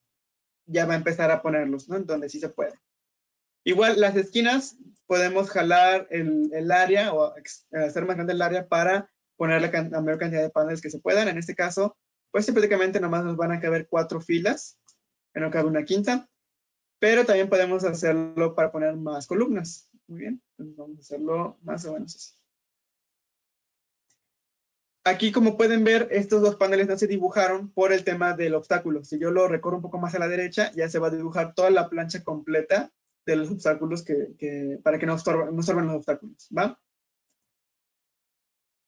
ya va a empezar a ponerlos, ¿no? En donde sí se puede. Igual, las esquinas, podemos jalar el, área o hacer más grande el área para poner la, mayor cantidad de paneles que se puedan. En este caso, pues prácticamente nomás nos van a caber cuatro filas, no cabe una quinta, pero también podemos hacerlo para poner más columnas. Muy bien, vamos a hacerlo más o menos así. Aquí, como pueden ver, estos dos paneles no se dibujaron por el tema del obstáculo. Si yo lo recorro un poco más a la derecha, ya se va a dibujar toda la plancha completa de los obstáculos que, para que no estorben, no los obstáculos, ¿va?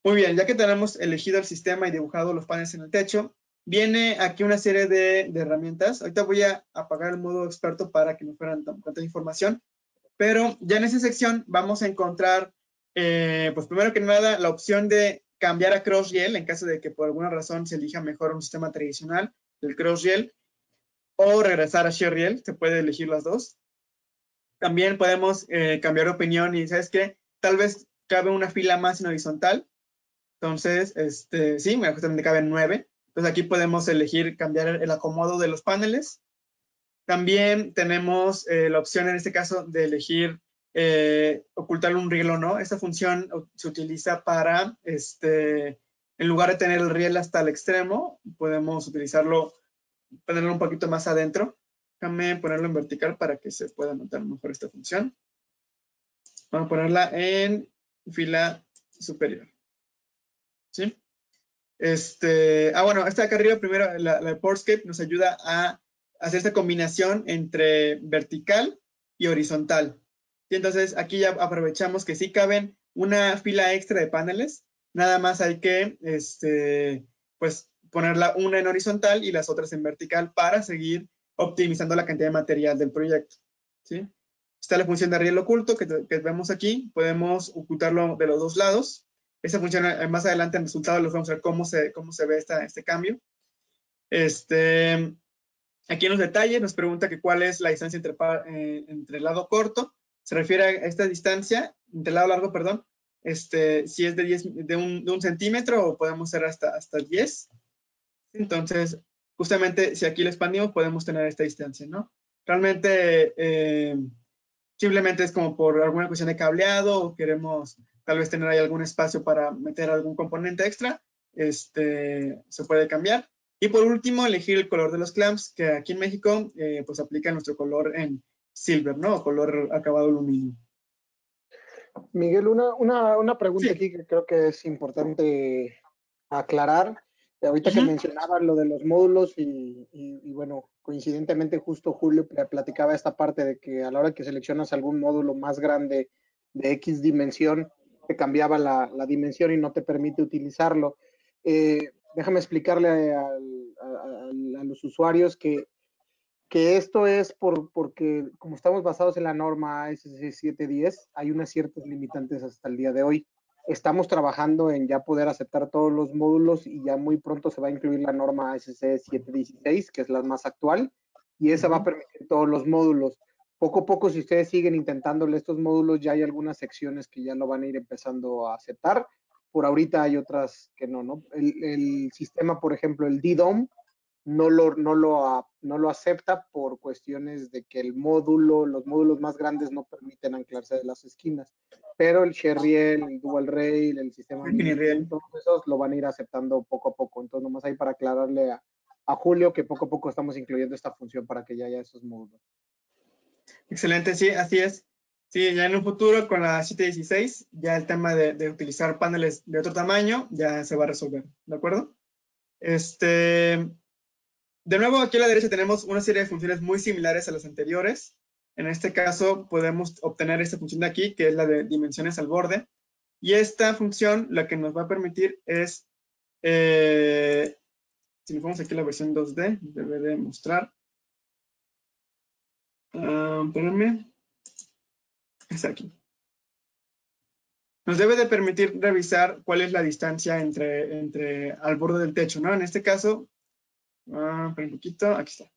Muy bien, ya que tenemos elegido el sistema y dibujado los paneles en el techo, viene aquí una serie de, herramientas. Ahorita voy a apagar el modo experto para que no fueran tanta información, pero ya en esa sección vamos a encontrar, eh, pues primero que nada, la opción de cambiar a CrossRiel en caso de que por alguna razón se elija mejor un sistema tradicional del CrossRiel o regresar a ShareRiel, se puede elegir las dos. También podemos eh, cambiar de opinión y, ¿sabes qué? Tal vez cabe una fila más en horizontal. Entonces, este, sí, justamente caben nueve. Entonces aquí podemos elegir cambiar el acomodo de los paneles. También tenemos eh, la opción en este caso de elegir eh, ocultar un riel o no. Esta función se utiliza para, este, en lugar de tener el riel hasta el extremo, podemos utilizarlo, ponerlo un poquito más adentro Déjame ponerlo en vertical para que se pueda notar mejor esta función. Vamos a ponerla en fila superior. ¿Sí? Este, ah, bueno, esta de acá arriba, primero, la, la Portscape nos ayuda a hacer esta combinación entre vertical y horizontal. Y entonces aquí ya aprovechamos que sí caben una fila extra de paneles. Nada más hay que, este, pues, ponerla una en horizontal y las otras en vertical para seguir optimizando la cantidad de material del proyecto. ¿sí? Está la función de riel oculto que, vemos aquí. Podemos ocultarlo de los dos lados. Esa función eh, más adelante en el resultado les vamos a ver cómo se, cómo se ve esta, este cambio. Este, aquí en los detalles nos pregunta que cuál es la distancia entre, eh, entre el lado corto. Se refiere a esta distancia, entre el lado largo, perdón, este, si es de, 10, de, un, de un centímetro o podemos ser hasta, hasta 10. Entonces, justamente si aquí lo expandimos podemos tener esta distancia, ¿no? Realmente eh, simplemente es como por alguna cuestión de cableado o queremos tal vez tener ahí algún espacio para meter algún componente extra, este, se puede cambiar. Y por último, elegir el color de los clamps, que aquí en México eh, pues aplica nuestro color en silver, ¿no? color acabado aluminio. Miguel, una, una, una pregunta aquí que creo que es importante aclarar. Ahorita que mencionabas lo de los módulos y, bueno, coincidentemente justo Julio platicaba esta parte de que a la hora que seleccionas algún módulo más grande de X dimensión, te cambiaba la, dimensión y no te permite utilizarlo. Eh, déjame explicarle a, los usuarios que, que esto es por, porque como estamos basados en la norma ASC 710, hay unas ciertas limitantes hasta el día de hoy estamos trabajando en ya poder aceptar todos los módulos y ya muy pronto se va a incluir la norma ASC 716, que es la más actual, y esa va a permitir todos los módulos. Poco a poco, si ustedes siguen intentándole estos módulos, ya hay algunas secciones que ya lo van a ir empezando a aceptar. Por ahorita hay otras que no, ¿no? El, el sistema, por ejemplo, el DDOM, no lo, no, lo, no lo acepta por cuestiones de que el módulo, los módulos más grandes no permiten anclarse de las esquinas. Pero el Sherriel, el Dual Rail, el sistema Rail, todos esos lo van a ir aceptando poco a poco. Entonces, nomás ahí para aclararle a, a Julio que poco a poco estamos incluyendo esta función para que ya haya esos módulos. Excelente, sí, así es. Sí, ya en un futuro con la 716, ya el tema de, de, utilizar paneles de otro tamaño ya se va a resolver, ¿de acuerdo? Este, de nuevo, aquí a la derecha tenemos una serie de funciones muy similares a las anteriores. En este caso, podemos obtener esta función de aquí, que es la de dimensiones al borde. Y esta función, lo que nos va a permitir es, eh, si nos vamos aquí a la versión 2D, debe de mostrar. Uh, espérenme. Es aquí. Nos debe de permitir revisar cuál es la distancia entre, entre al borde del techo, ¿no? En este caso, Ah, un poquito, aquí está.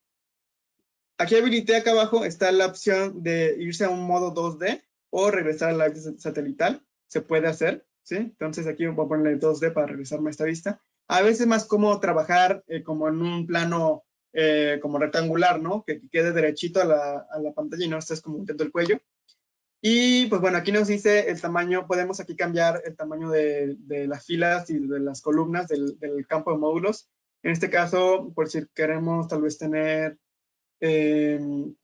Aquí habilité acá abajo, está la opción de irse a un modo 2D o regresar a la vista satelital. Se puede hacer, ¿sí? Entonces aquí voy a ponerle 2D para regresarme a esta vista. A veces es más cómodo trabajar eh, como en un plano eh, como rectangular, ¿no? Que, quede derechito a la, a la, pantalla y no estés como intento el cuello. Y pues bueno, aquí nos dice el tamaño, podemos aquí cambiar el tamaño de, de las filas y de las columnas del, del campo de módulos en este caso, por si queremos tal vez tener 20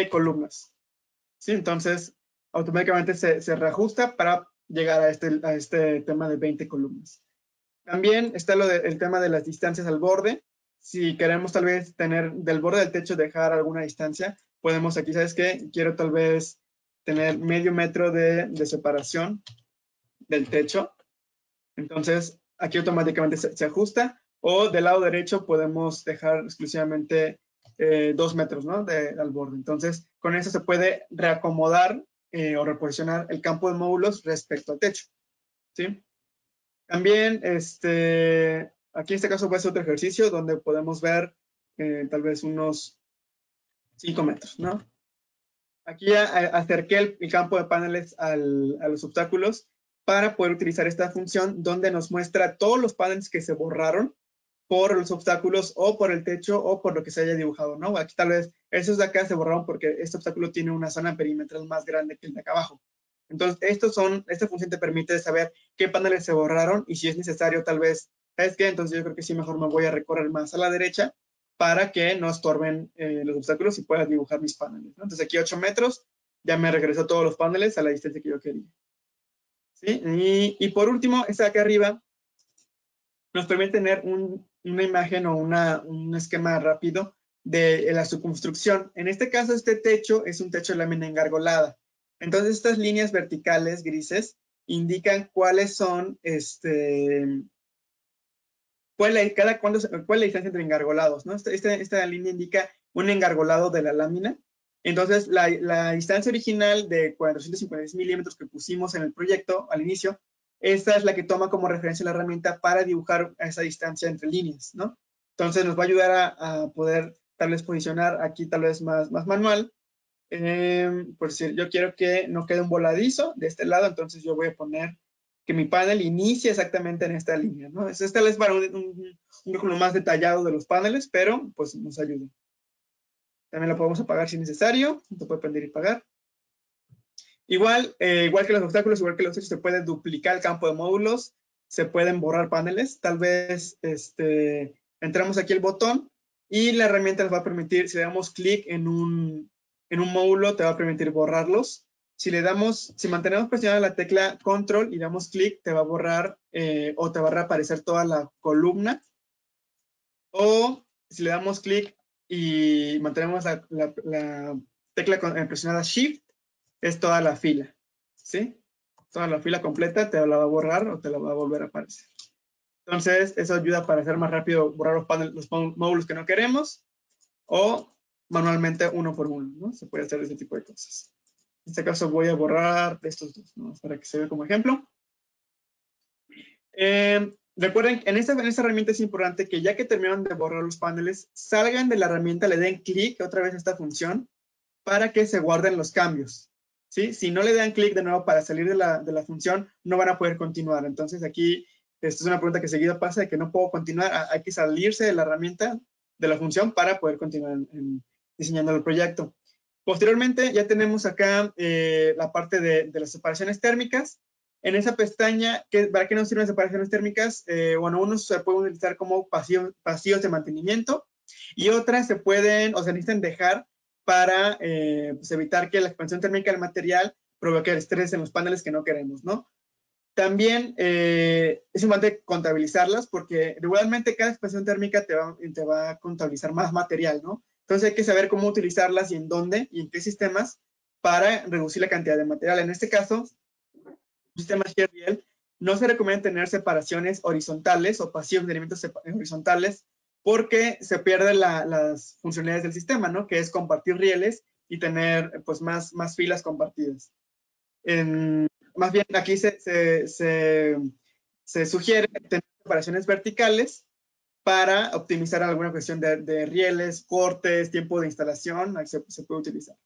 em, columnas. ¿sí? Entonces, automáticamente se, reajusta para llegar a este, a este tema de 20 columnas. También está lo el tema de las distancias al borde. Si queremos tal vez tener del borde del techo, dejar alguna distancia, podemos aquí, ¿sabes qué? Quiero tal vez tener medio metro de, separación del techo. Entonces, aquí automáticamente se ajusta o del lado derecho podemos dejar exclusivamente eh, dos metros ¿no? de, al borde. Entonces, con eso se puede reacomodar eh, o reposicionar el campo de módulos respecto al techo. ¿sí? También, este, aquí en este caso a hacer otro ejercicio donde podemos ver eh, tal vez unos 5 metros. ¿no? Aquí acerqué el, campo de paneles a los obstáculos para poder utilizar esta función donde nos muestra todos los paneles que se borraron por los obstáculos o por el techo o por lo que se haya dibujado, ¿no? Aquí tal vez esos de acá se borraron porque este obstáculo tiene una zona perimetral más grande que el de acá abajo. Entonces, estos son, esta función te permite saber qué paneles se borraron y si es necesario tal vez, ¿sabes qué? Entonces yo creo que sí, mejor me voy a recorrer más a la derecha para que no estorben eh, los obstáculos y pueda dibujar mis paneles. Entonces aquí 8 metros, ya me regresó todos los paneles a la distancia que yo quería. ¿Sí? Y, por último, esta de acá arriba nos permite tener una imagen o un esquema rápido de la subconstrucción. En este caso, este techo es un techo de lámina engargolada. Entonces, estas líneas verticales grises indican cuáles son, este, cuál es, cada, cuál la distancia entre engargolados, ¿no? Esta, esta, línea indica un engargolado de la lámina. Entonces, la, la distancia original de 456 milímetros que pusimos en el proyecto al inicio, esta es la que toma como referencia la herramienta para dibujar esa distancia entre líneas, ¿no? Entonces, nos va a ayudar a, a poder tal vez posicionar aquí tal vez más, más manual eh, por decir, yo quiero que no quede un voladizo de este lado, entonces yo voy a poner que mi panel inicie exactamente en esta línea, ¿no? Tal vez para un, un, más detallado de los paneles, pero pues nos ayuda. También lo podemos apagar si necesario, se puede prender y pagar. Igual, eh, igual que los obstáculos, igual que los hechos, se puede duplicar el campo de módulos, se pueden borrar paneles. Tal vez este, entramos aquí el botón y la herramienta nos va a permitir, si le damos clic en un, en un módulo te va a permitir borrarlos. Si le damos, si mantenemos presionada la tecla control y damos clic, te va a borrar eh, o te va a reaparecer toda la columna. O si le damos clic y mantenemos la, tecla eh, presionada shift, es toda la fila. ¿Sí? Toda la fila completa te la va a borrar o te la va a volver a aparecer. Entonces, eso ayuda para hacer más rápido borrar los, paneles, los módulos que no queremos o manualmente uno por uno, ¿no? Se puede hacer ese tipo de cosas. En este caso voy a borrar estos dos. Para que se vea como ejemplo. Eh, recuerden, en esta, en esta herramienta es importante que ya que terminaron de borrar los paneles, salgan de la herramienta, le den clic otra vez a esta función para que se guarden los cambios. ¿sí? Si no le dan clic de nuevo para salir de la, función, no van a poder continuar. Entonces aquí, esta es una pregunta que seguido pasa, de que no puedo continuar, hay que salirse de la herramienta, de la función para poder continuar en, diseñando el proyecto. Posteriormente ya tenemos acá eh, la parte de, las separaciones térmicas. En esa pestaña, ¿para qué nos sirven separaciones térmicas? Eh, bueno, unos se pueden utilizar como pasillos de mantenimiento y otras se pueden o se necesitan dejar para eh, pues, evitar que la expansión térmica del material provoque estrés en los paneles que no queremos, ¿no? También es importante contabilizarlas porque regularmente cada expansión térmica te va, te va a contabilizar más material, ¿no? Entonces hay que saber cómo utilizarlas y en dónde y en qué sistemas para reducir la cantidad de material. En este caso, un sistema Sherriel no se recomienda tener separaciones horizontales o pasivos de elementos horizontales porque se pierden las funcionalidades del sistema, ¿no? Que es compartir rieles y tener pues más, más filas compartidas. más bien aquí se, se, se sugiere tener separaciones verticales para optimizar alguna cuestión de, rieles, cortes, tiempo de instalación, se, se puede utilizar.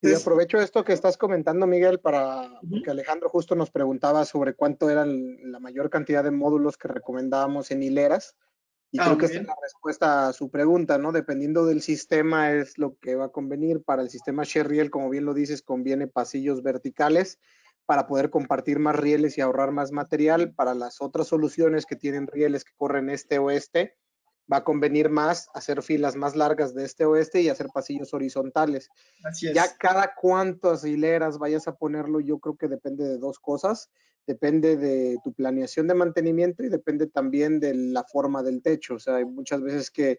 y aprovecho esto que estás comentando, Miguel, para que Alejandro justo nos preguntaba sobre cuánto eran la mayor cantidad de módulos que recomendábamos en hileras. Y ah, creo que esta es la respuesta a su pregunta, ¿no? Dependiendo del sistema es lo que va a convenir. Para el sistema Sherriel, como bien lo dices, conviene pasillos verticales para poder compartir más rieles y ahorrar más material. Para las otras soluciones que tienen rieles que corren este-oeste, va a convenir más hacer filas más largas de este-oeste y hacer pasillos horizontales. Así es. Ya cada cuántas hileras vayas a ponerlo, yo creo que depende de dos cosas. Depende de tu planeación de mantenimiento y depende también de la forma del techo. O sea, hay muchas veces que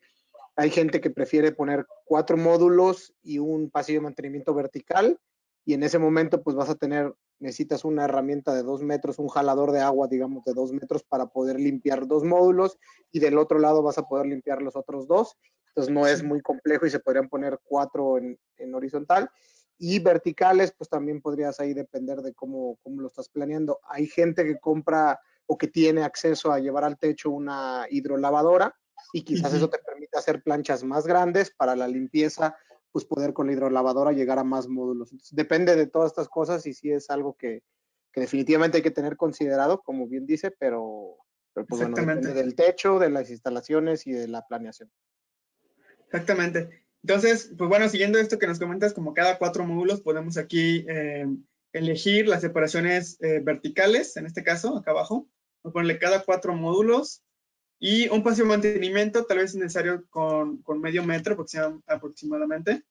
hay gente que prefiere poner cuatro módulos y un pasillo de mantenimiento vertical y en ese momento pues vas a tener necesitas una herramienta de dos metros, un jalador de agua, digamos, de dos metros para poder limpiar dos módulos y del otro lado vas a poder limpiar los otros dos. Entonces no es muy complejo y se podrían poner cuatro en, horizontal. Y verticales, pues también podrías ahí depender de cómo, cómo lo estás planeando. Hay gente que compra o que tiene acceso a llevar al techo una hidrolavadora y quizás eso te permite hacer planchas más grandes para la limpieza pues poder con la hidrolavadora llegar a más módulos. depende de todas estas cosas y sí es algo que, definitivamente hay que tener considerado, como bien dice, pero, pues depende del techo, de las instalaciones y de la planeación. Exactamente. Entonces, pues bueno, siguiendo esto que nos comentas, como cada cuatro módulos podemos aquí eh, elegir las separaciones eh, verticales, en este caso, acá abajo. Vamos a ponerle cada cuatro módulos Y un paso de mantenimiento tal vez es necesario con, con medio metro aproximadamente.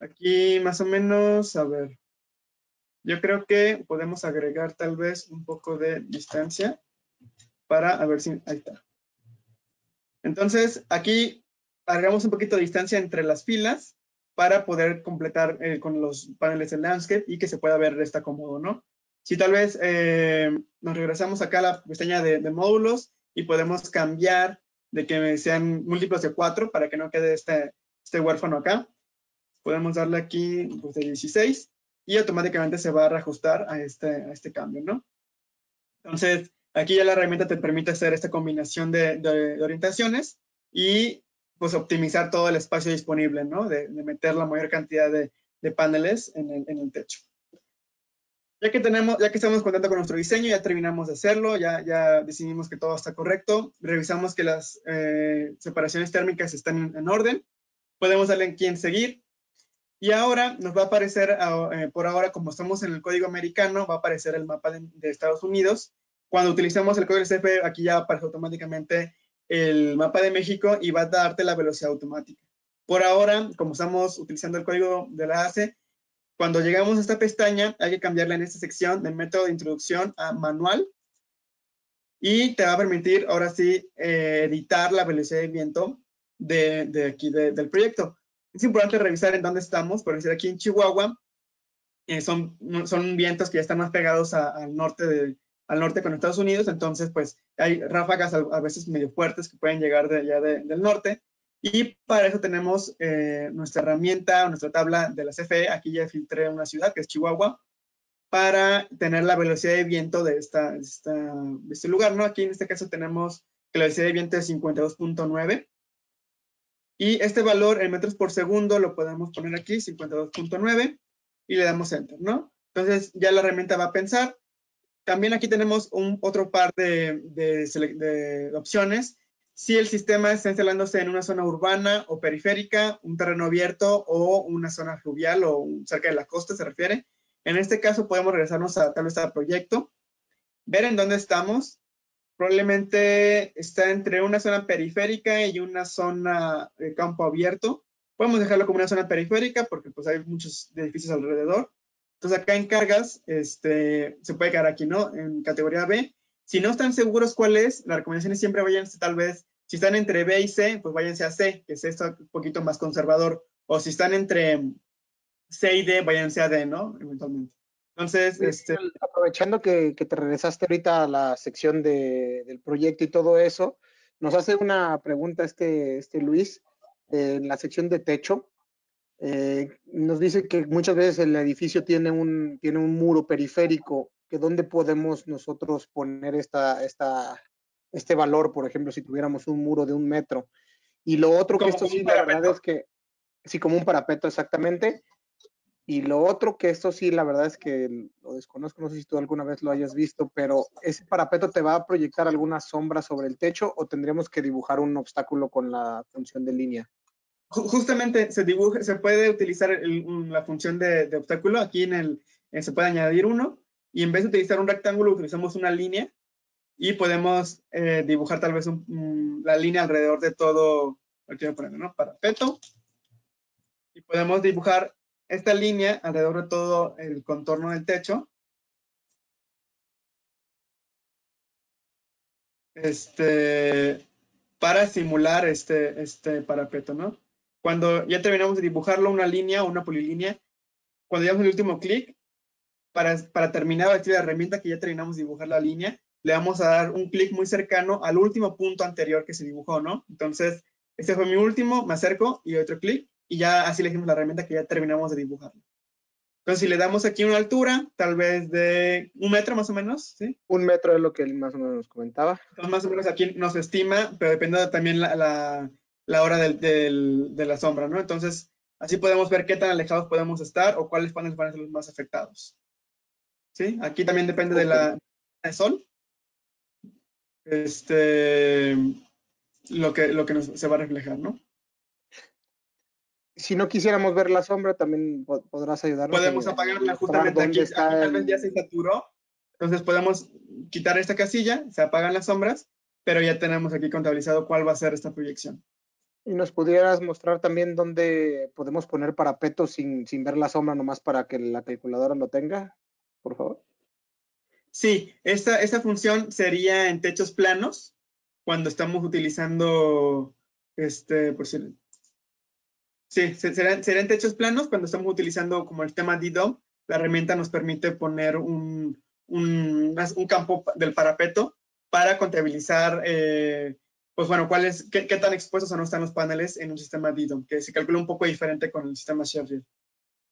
Aquí más o menos, a ver, yo creo que podemos agregar tal vez un poco de distancia para, a ver si, ahí está. Entonces, aquí agregamos un poquito de distancia entre las filas para poder completar eh, con los paneles de landscape y que se pueda ver esta cómodo, ¿no? Si tal vez eh, nos regresamos acá a la pestaña de, módulos y podemos cambiar de que sean múltiplos de 4 para que no quede este, este huérfano acá. Podemos darle aquí pues, de 16 y automáticamente se va a reajustar a este, a este cambio, ¿no? Entonces, aquí ya la herramienta te permite hacer esta combinación de, orientaciones y pues optimizar todo el espacio disponible, ¿no? De, de meter la mayor cantidad de, paneles en el, en el, techo. Ya que, tenemos, ya que estamos contando con nuestro diseño, ya terminamos de hacerlo, ya, ya decidimos que todo está correcto, revisamos que las eh, separaciones térmicas están en, en orden, podemos darle en seguir y ahora nos va a aparecer, ah, eh, por ahora, como estamos en el código americano, va a aparecer el mapa de, Estados Unidos. Cuando utilizamos el código CF, aquí ya aparece automáticamente el mapa de México y va a darte la velocidad automática. Por ahora, como estamos utilizando el código de la ACE, cuando llegamos a esta pestaña, hay que cambiarla en esta sección de método de introducción a manual. Y te va a permitir ahora sí eh, editar la velocidad de viento de, de aquí del proyecto. Es importante revisar en dónde estamos, por decir aquí en Chihuahua, eh, son, son vientos que ya están más pegados al, norte de, al norte con Estados Unidos, entonces pues hay ráfagas a, veces medio fuertes que pueden llegar de allá del norte, y para eso tenemos eh, nuestra herramienta, nuestra tabla de la CFE, aquí ya filtré una ciudad que es Chihuahua, para tener la velocidad de viento de, esta, esta, de este lugar, ¿no? Aquí en este caso tenemos que la velocidad de viento es 52.9, y este valor en metros por segundo lo podemos poner aquí, 52.9, y le damos Enter, ¿no? Entonces ya la herramienta va a pensar. También aquí tenemos un, otro par de, de, opciones. Si el sistema está instalándose en una zona urbana o periférica, un terreno abierto o una zona fluvial o cerca de la costa se refiere. En este caso podemos regresarnos a tal vez al proyecto, ver en dónde estamos probablemente está entre una zona periférica y una zona de campo abierto. Podemos dejarlo como una zona periférica porque pues hay muchos edificios alrededor. Entonces acá en cargas, este, se puede quedar aquí, ¿no? En categoría B. Si no están seguros cuál es, la recomendación es siempre váyanse tal vez, si están entre B y C, pues váyanse a C, que es esto un poquito más conservador. O si están entre C y D, váyanse a D, ¿no? Eventualmente. Entonces, este... aprovechando que, te regresaste ahorita a la sección del proyecto y todo eso, nos hace una pregunta este, este Luis en la sección de techo. Eh, nos dice que muchas veces el edificio tiene un, tiene un muro periférico, que dónde podemos nosotros poner esta, esta, este valor, por ejemplo, si tuviéramos un muro de un metro. Y lo otro que esto sí, la verdad es que, sí, como un parapeto exactamente, y lo otro que esto sí, la verdad es que lo desconozco, no sé si tú alguna vez lo hayas visto, pero ¿ese parapeto te va a proyectar alguna sombra sobre el techo o tendríamos que dibujar un obstáculo con la función de línea? Justamente se dibuja, se puede utilizar la función de, obstáculo, aquí en el, eh, se puede añadir uno, y en vez de utilizar un rectángulo utilizamos una línea y podemos eh, dibujar tal vez la línea alrededor de todo, aquí voy a poner, ¿no? Parapeto. Y podemos dibujar esta línea alrededor de todo el contorno del techo. Este, para simular este, este parapeto, ¿no? Cuando ya terminamos de dibujarlo, una línea o una polilínea, cuando damos el último clic, para, para terminar de activar la herramienta que ya terminamos de dibujar la línea, le vamos a dar un clic muy cercano al último punto anterior que se dibujó, ¿no? Entonces, este fue mi último, me acerco y otro clic y ya así elegimos la herramienta que ya terminamos de dibujar. Entonces, si le damos aquí una altura, tal vez de un metro más o menos, ¿sí? Un metro es lo que él más o menos nos comentaba. Entonces, más o menos aquí nos estima, pero depende también la, la, hora del, de la sombra, ¿no? Entonces, así podemos ver qué tan alejados podemos estar o cuáles paneles van a ser los más afectados. ¿Sí? Aquí también depende de la del sol. Este, lo que, lo que nos, se va a reflejar, ¿no? si no quisiéramos ver la sombra, también podrás ayudarnos. Podemos apagarla justamente aquí. tal vez ya se saturó. Entonces podemos quitar esta casilla, se apagan las sombras pero ya tenemos aquí contabilizado cuál va a ser esta proyección. ¿Y nos pudieras mostrar también dónde podemos poner parapetos sin, sin ver la sombra nomás para que la calculadora lo tenga? Por favor. Sí, esta, esta función sería en techos planos cuando estamos utilizando, este, por si, sí, serán, serán techos planos cuando estamos utilizando como el tema DDOM. La herramienta nos permite poner un, un, un campo del parapeto para contabilizar, eh, pues bueno, cuál es, qué, qué, tan expuestos o no están los paneles en un sistema DDOM, que se calcula un poco diferente con el sistema Sheffield.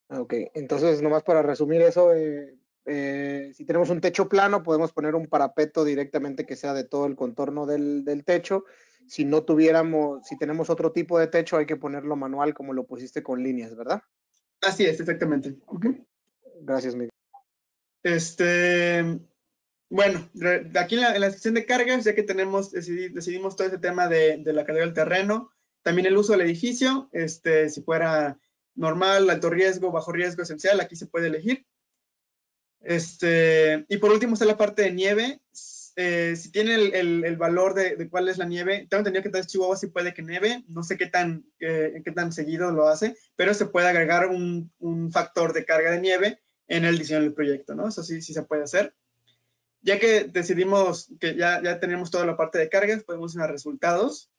Ok, entonces nomás para resumir eso, eh, eh, si tenemos un techo plano, podemos poner un parapeto directamente que sea de todo el contorno del, del, techo. Si no tuviéramos, si tenemos otro tipo de techo, hay que ponerlo manual como lo pusiste con líneas, ¿verdad? Así es, exactamente. Okay. Gracias, Miguel. Este, bueno, aquí en la, en la, sección de cargas, ya que tenemos, decidimos, decidimos todo ese tema de, de, la carga del terreno, también el uso del edificio, este, si fuera normal, alto riesgo, bajo riesgo, esencial, aquí se puede elegir. Este, y por último está la parte de nieve. Eh, si tiene el, valor de, cuál es la nieve, tengo entendido que tal Chihuahua sí puede que nieve, no sé qué tan, eh, qué tan seguido lo hace, pero se puede agregar un, un, factor de carga de nieve en el diseño del proyecto, ¿no? Eso sí, sí se puede hacer. Ya que decidimos que ya, ya tenemos toda la parte de cargas, podemos ir a resultados.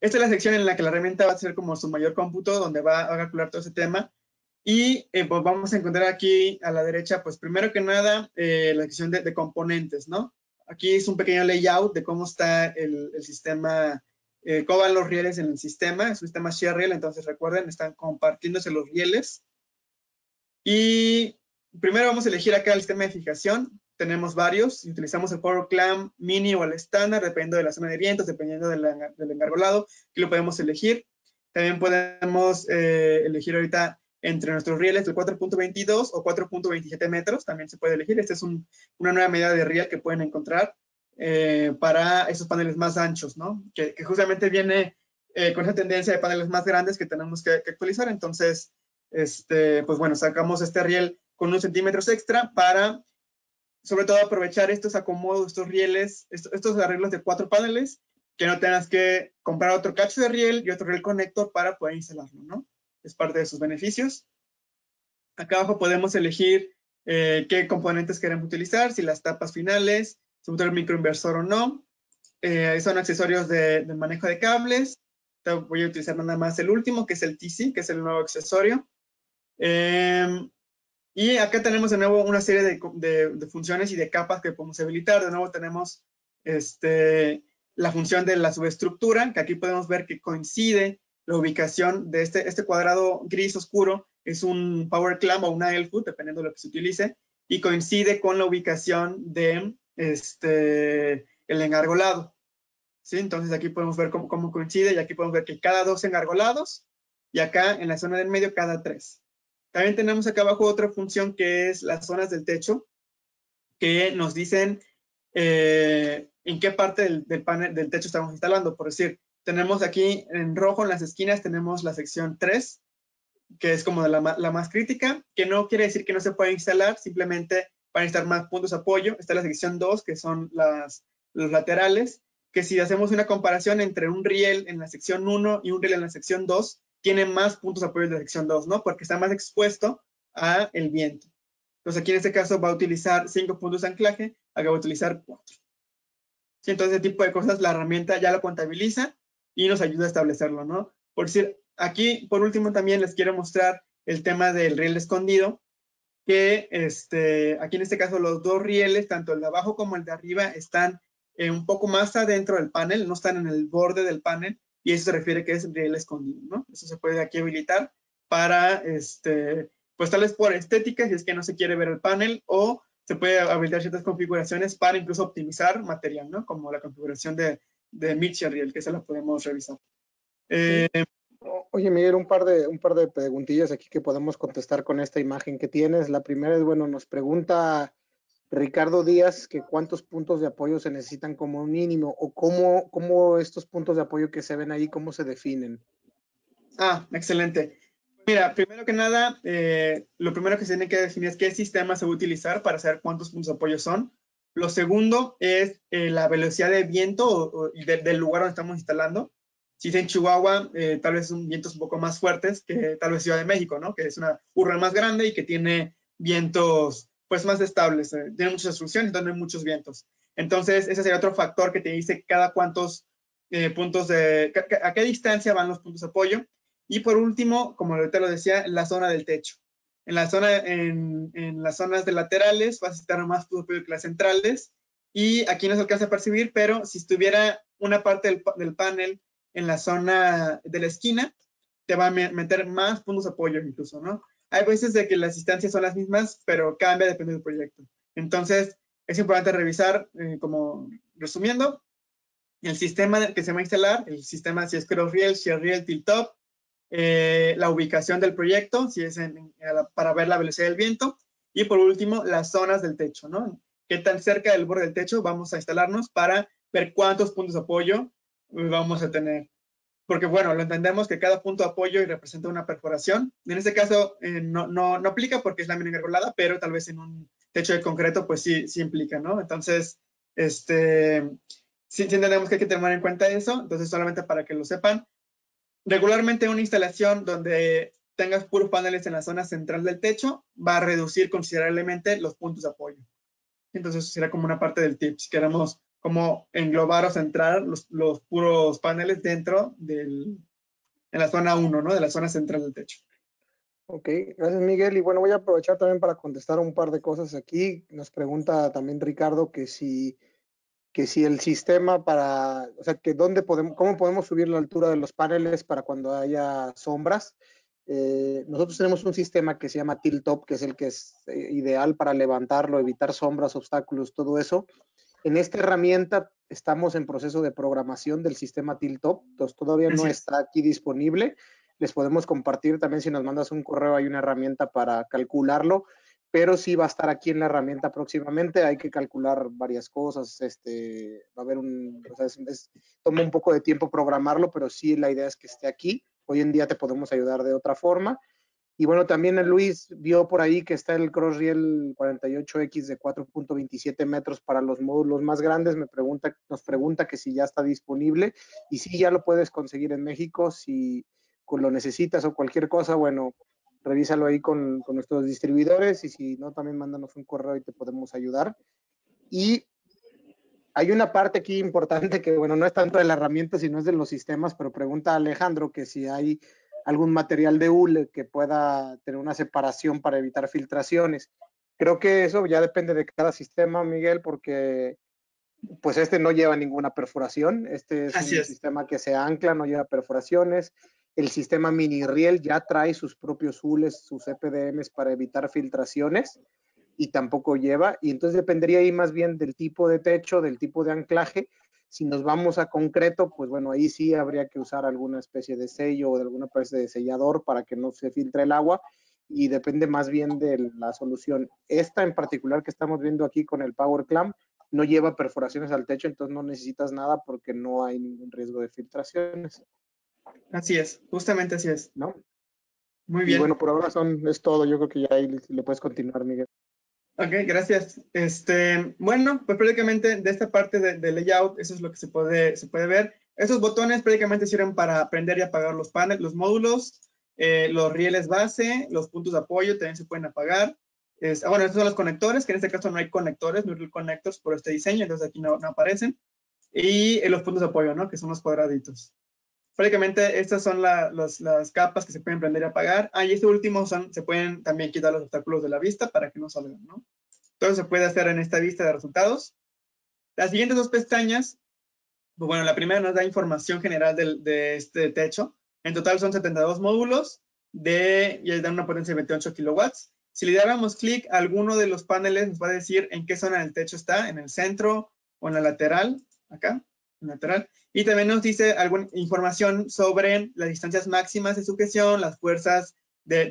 Esta es la sección en la que la herramienta va a hacer como su mayor cómputo, donde va a calcular todo ese tema. Y eh, pues vamos a encontrar aquí a la derecha, pues primero que nada, eh, la sección de, de, componentes, ¿no? Aquí es un pequeño layout de cómo está el, el sistema, eh, cómo van los rieles en el sistema, es un sistema share entonces recuerden, están compartiéndose los rieles. Y primero vamos a elegir acá el sistema de fijación, tenemos varios, utilizamos el Power Clamp Mini o el estándar, dependiendo de la zona de vientos, dependiendo del, del engargolado, lo podemos elegir. También podemos eh, elegir ahorita entre nuestros rieles del 4.22 o 4.27 metros, también se puede elegir. Esta es un, una nueva medida de riel que pueden encontrar eh, para esos paneles más anchos, ¿no? Que, justamente viene eh, con esa tendencia de paneles más grandes que tenemos que, que, actualizar. Entonces, este, pues bueno, sacamos este riel con unos centímetros extra para, sobre todo, aprovechar estos acomodos, estos rieles, estos, estos arreglos de cuatro paneles, que no tengas que comprar otro cacho de riel y otro riel conector para poder instalarlo, ¿no? Es parte de sus beneficios. Acá abajo podemos elegir eh, qué componentes queremos utilizar, si las tapas finales, si un microinversor o no. Eh, son accesorios de, manejo de cables. Voy a utilizar nada más el último, que es el TC, que es el nuevo accesorio. Eh, y acá tenemos de nuevo una serie de, funciones y de capas que podemos habilitar. De nuevo tenemos este, la función de la subestructura, que aquí podemos ver que coincide la ubicación de este, este cuadrado gris oscuro es un power clamp o una L-foot, dependiendo de lo que se utilice, y coincide con la ubicación de este, el engargolado. ¿Sí? Entonces aquí podemos ver cómo, cómo, coincide y aquí podemos ver que cada dos engargolados y acá en la zona del medio cada tres. También tenemos acá abajo otra función que es las zonas del techo, que nos dicen eh, en qué parte del, panel del techo estamos instalando. Por decir, tenemos aquí en rojo en las esquinas, tenemos la sección 3, que es como la, la, más crítica, que no quiere decir que no se pueda instalar, simplemente para instalar más puntos de apoyo. Está la sección 2, que son las, los laterales, que si hacemos una comparación entre un riel en la sección 1 y un riel en la sección 2, tiene más puntos de apoyo de la sección 2, ¿no? Porque está más expuesto a el viento. Entonces aquí en este caso va a utilizar 5 puntos de anclaje, acá va a utilizar 4. Sí, entonces ese tipo de cosas la herramienta ya lo contabiliza y nos ayuda a establecerlo, ¿no? Por decir, aquí, por último, también les quiero mostrar el tema del riel escondido, que este, aquí en este caso los dos rieles, tanto el de abajo como el de arriba, están eh, un poco más adentro del panel, no están en el borde del panel, y eso se refiere que es riel escondido, ¿no? Eso se puede aquí habilitar para, este, pues tal vez por estética, si es que no se quiere ver el panel, o se puede habilitar ciertas configuraciones para incluso optimizar material, ¿no? Como la configuración de, de Mitchell, que se la podemos revisar. Eh, Oye, Miguel, un par, de, un par de preguntillas aquí que podemos contestar con esta imagen que tienes. La primera es, bueno, nos pregunta Ricardo Díaz que cuántos puntos de apoyo se necesitan como mínimo o cómo, cómo estos puntos de apoyo que se ven ahí, cómo se definen. Ah, excelente. Mira, primero que nada, eh, lo primero que se tiene que definir es qué sistema se va a utilizar para saber cuántos puntos de apoyo son. Lo segundo es eh, la velocidad de viento del lugar donde estamos instalando. Si es en Chihuahua, eh, tal vez son vientos un poco más fuertes que tal vez Ciudad de México, ¿no? Que es una urna más grande y que tiene vientos pues más estables, eh, tiene muchas obstrucciones, entonces hay muchos vientos. Entonces, ese sería otro factor que te dice cada cuántos puntos de, a qué distancia van los puntos de apoyo. Y por último, como ahorita lo decía, la zona del techo. En, la zona, en, en las zonas de laterales vas a estar más apoyo que las centrales. Y aquí no se alcanza a percibir, pero si estuviera una parte del, del panel en la zona de la esquina, te va a meter más puntos de apoyo incluso, ¿no? Hay veces de que las distancias son las mismas, pero cambia depende del proyecto. Entonces, es importante revisar, eh, como resumiendo, el sistema que se va a instalar, el sistema si es es riel, tilt-top, eh, la ubicación del proyecto, si es para ver la velocidad del viento, y por último, las zonas del techo, ¿no? Qué tan cerca del borde del techo vamos a instalarnos para ver cuántos puntos de apoyo vamos a tener. Porque, bueno, lo entendemos que cada punto de apoyo representa una perforación. En este caso eh, no, no, no, aplica porque es lámina engargolada, pero tal vez en un techo de concreto, pues sí, sí implica, ¿no? Entonces, este, sí, entendemos que hay que tener en cuenta eso. Entonces, solamente para que lo sepan, regularmente una instalación donde tengas puros paneles en la zona central del techo va a reducir considerablemente los puntos de apoyo. Entonces, eso será como una parte del tip. Si queremos como englobar o centrar los, los puros paneles dentro del, en la zona 1, ¿no? De la zona central del techo. Ok, gracias Miguel. Y bueno, voy a aprovechar también para contestar un par de cosas aquí. Nos pregunta también Ricardo que si, que si el sistema para, o sea, que dónde podemos, cómo podemos subir la altura de los paneles para cuando haya sombras. Eh, nosotros tenemos un sistema que se llama Tilt Top, que es el que es eh, ideal para levantarlo, evitar sombras, obstáculos, todo eso. En esta herramienta estamos en proceso de programación del sistema Tiltop, entonces todavía no está aquí disponible. Les podemos compartir también si nos mandas un correo, hay una herramienta para calcularlo, pero sí va a estar aquí en la herramienta próximamente. Hay que calcular varias cosas, este, va a haber un, o sea, toma un poco de tiempo programarlo, pero sí la idea es que esté aquí. Hoy en día te podemos ayudar de otra forma. Y bueno, también Luis vio por ahí que está el Crossrail 48X de 4.27 metros para los módulos más grandes. Me pregunta, nos pregunta que si ya está disponible y si ya lo puedes conseguir en México, si lo necesitas o cualquier cosa, bueno, revísalo ahí con, con nuestros distribuidores y si no, también mándanos un correo y te podemos ayudar. Y hay una parte aquí importante que, bueno, no es tanto de la herramienta, sino es de los sistemas, pero pregunta Alejandro que si hay algún material de hule que pueda tener una separación para evitar filtraciones. Creo que eso ya depende de cada sistema, Miguel, porque pues este no lleva ninguna perforación. Este es un sistema que se ancla, no lleva perforaciones. El sistema mini riel ya trae sus propios hules, sus EPDMs para evitar filtraciones y tampoco lleva. Y entonces dependería ahí más bien del tipo de techo, del tipo de anclaje si nos vamos a concreto, pues bueno, ahí sí habría que usar alguna especie de sello o de alguna especie de sellador para que no se filtre el agua y depende más bien de la solución. Esta en particular que estamos viendo aquí con el Power Clamp no lleva perforaciones al techo, entonces no necesitas nada porque no hay ningún riesgo de filtraciones. Así es, justamente así es. ¿No? Muy bien. Y bueno, por ahora son, es todo. Yo creo que ya ahí le puedes continuar, Miguel. Ok, gracias. Este, bueno, pues prácticamente de esta parte de, layout, eso es lo que se puede, se puede ver. Esos botones prácticamente sirven para prender y apagar los paneles, los módulos, eh, los rieles base, los puntos de apoyo también se pueden apagar. Es, ah, bueno, estos son los conectores, que en este caso no hay conectores, no hay connectors por este diseño, entonces aquí no, no aparecen. Y eh, los puntos de apoyo, ¿no? Que son los cuadraditos. Prácticamente estas son las capas que se pueden prender y apagar. Ah, y este último son, se pueden también quitar los obstáculos de la vista para que no salgan, ¿no? Todo se puede hacer en esta vista de resultados. Las siguientes dos pestañas, pues bueno, la primera nos da información general de, este techo. En total son 72 módulos de, y dan una potencia de 28 kilowatts. Si le dáramos clic a alguno de los paneles, nos va a decir en qué zona del techo está, en el centro o en la lateral, acá Y también nos dice alguna información sobre las distancias máximas de sujeción, las fuerzas de,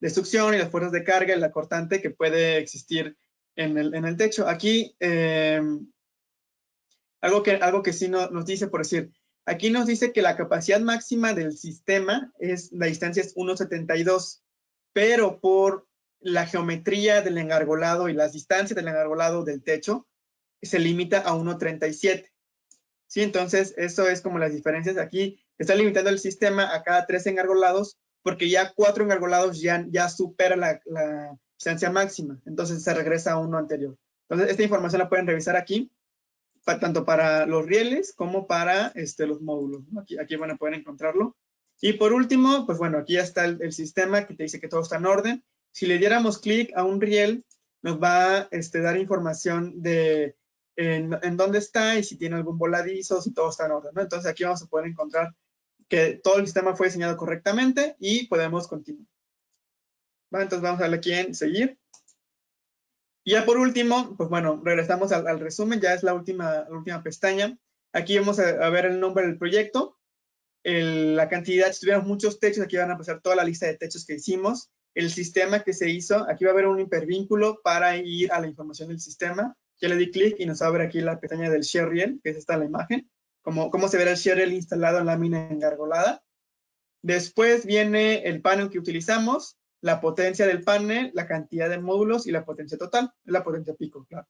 de, succión y las fuerzas de carga y la cortante que puede existir en el, en el techo. Aquí, eh, algo, que, algo que sí nos dice, por decir, aquí nos dice que la capacidad máxima del sistema es, la distancia es 1.72, pero por la geometría del engargolado y las distancias del engargolado del techo se limita a 1.37. ¿Sí? Entonces, eso es como las diferencias. Aquí está limitando el sistema a cada tres engargolados porque ya cuatro engargolados ya, ya supera la, distancia máxima. Entonces, se regresa a uno anterior. Entonces, esta información la pueden revisar aquí, tanto para los rieles como para este, los módulos. Aquí, aquí van a poder encontrarlo. Y por último, pues bueno, aquí ya está el, sistema que te dice que todo está en orden. Si le diéramos clic a un riel, nos va a este, dar información de en, dónde está y si tiene algún voladizo, si todo está en orden. ¿no? Entonces aquí vamos a poder encontrar que todo el sistema fue diseñado correctamente y podemos continuar. Entonces vamos a darle aquí en seguir. Y ya por último, pues bueno, regresamos al, resumen, ya es la última, la última pestaña. Aquí vamos a, ver el nombre del proyecto, la cantidad, si tuviéramos muchos techos, aquí van a pasar toda la lista de techos que hicimos, el sistema que se hizo, aquí va a haber un hipervínculo para ir a la información del sistema. Ya le di clic y nos abre aquí la pestaña del share que es esta la imagen, cómo, cómo se verá el share instalado en lámina engargolada. Después viene el panel que utilizamos, la potencia del panel, la cantidad de módulos y la potencia total, la potencia pico, claro.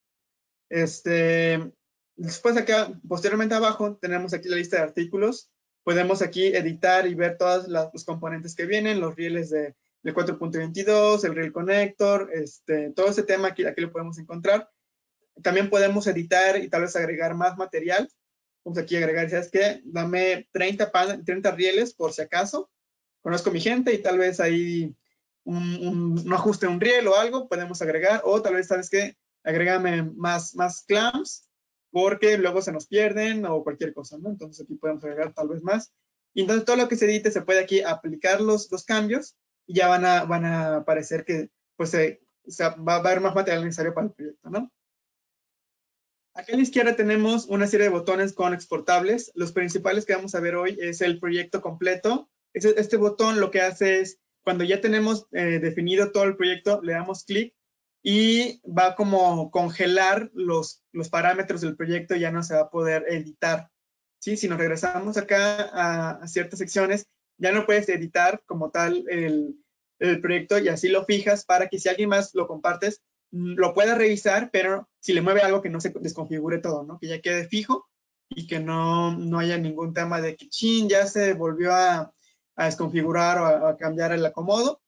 Este, después acá, posteriormente abajo, tenemos aquí la lista de artículos. Podemos aquí editar y ver todos los componentes que vienen, los rieles de, 4.22, el reel connector, este, todo ese tema aquí, aquí lo podemos encontrar. También podemos editar y tal vez agregar más material. Vamos aquí a agregar, ¿sabes qué? Dame 30, 30 rieles por si acaso. Conozco mi gente y tal vez ahí un, un, ajuste, un riel o algo, podemos agregar, o tal vez, ¿sabes qué? Agrégame más, más clamps, porque luego se nos pierden o cualquier cosa, ¿no? Entonces aquí podemos agregar tal vez más. Y entonces todo lo que se edite se puede aquí aplicar los, los cambios y ya van a, van a aparecer que pues se, va, a haber más material necesario para el proyecto, ¿no? Aquí a la izquierda tenemos una serie de botones con exportables. Los principales que vamos a ver hoy es el proyecto completo. Este, este botón lo que hace es cuando ya tenemos eh, definido todo el proyecto, le damos clic y va como congelar los, los parámetros del proyecto, ya no se va a poder editar. ¿sí? Si nos regresamos acá a, ciertas secciones, ya no puedes editar como tal el, el, proyecto y así lo fijas para que si alguien más lo compartes, lo pueda revisar, pero si le mueve algo que no se desconfigure todo, ¿no? Que ya quede fijo y que no, no haya ningún tema de que, chin, ya se volvió a, a desconfigurar o a, cambiar el acomodo.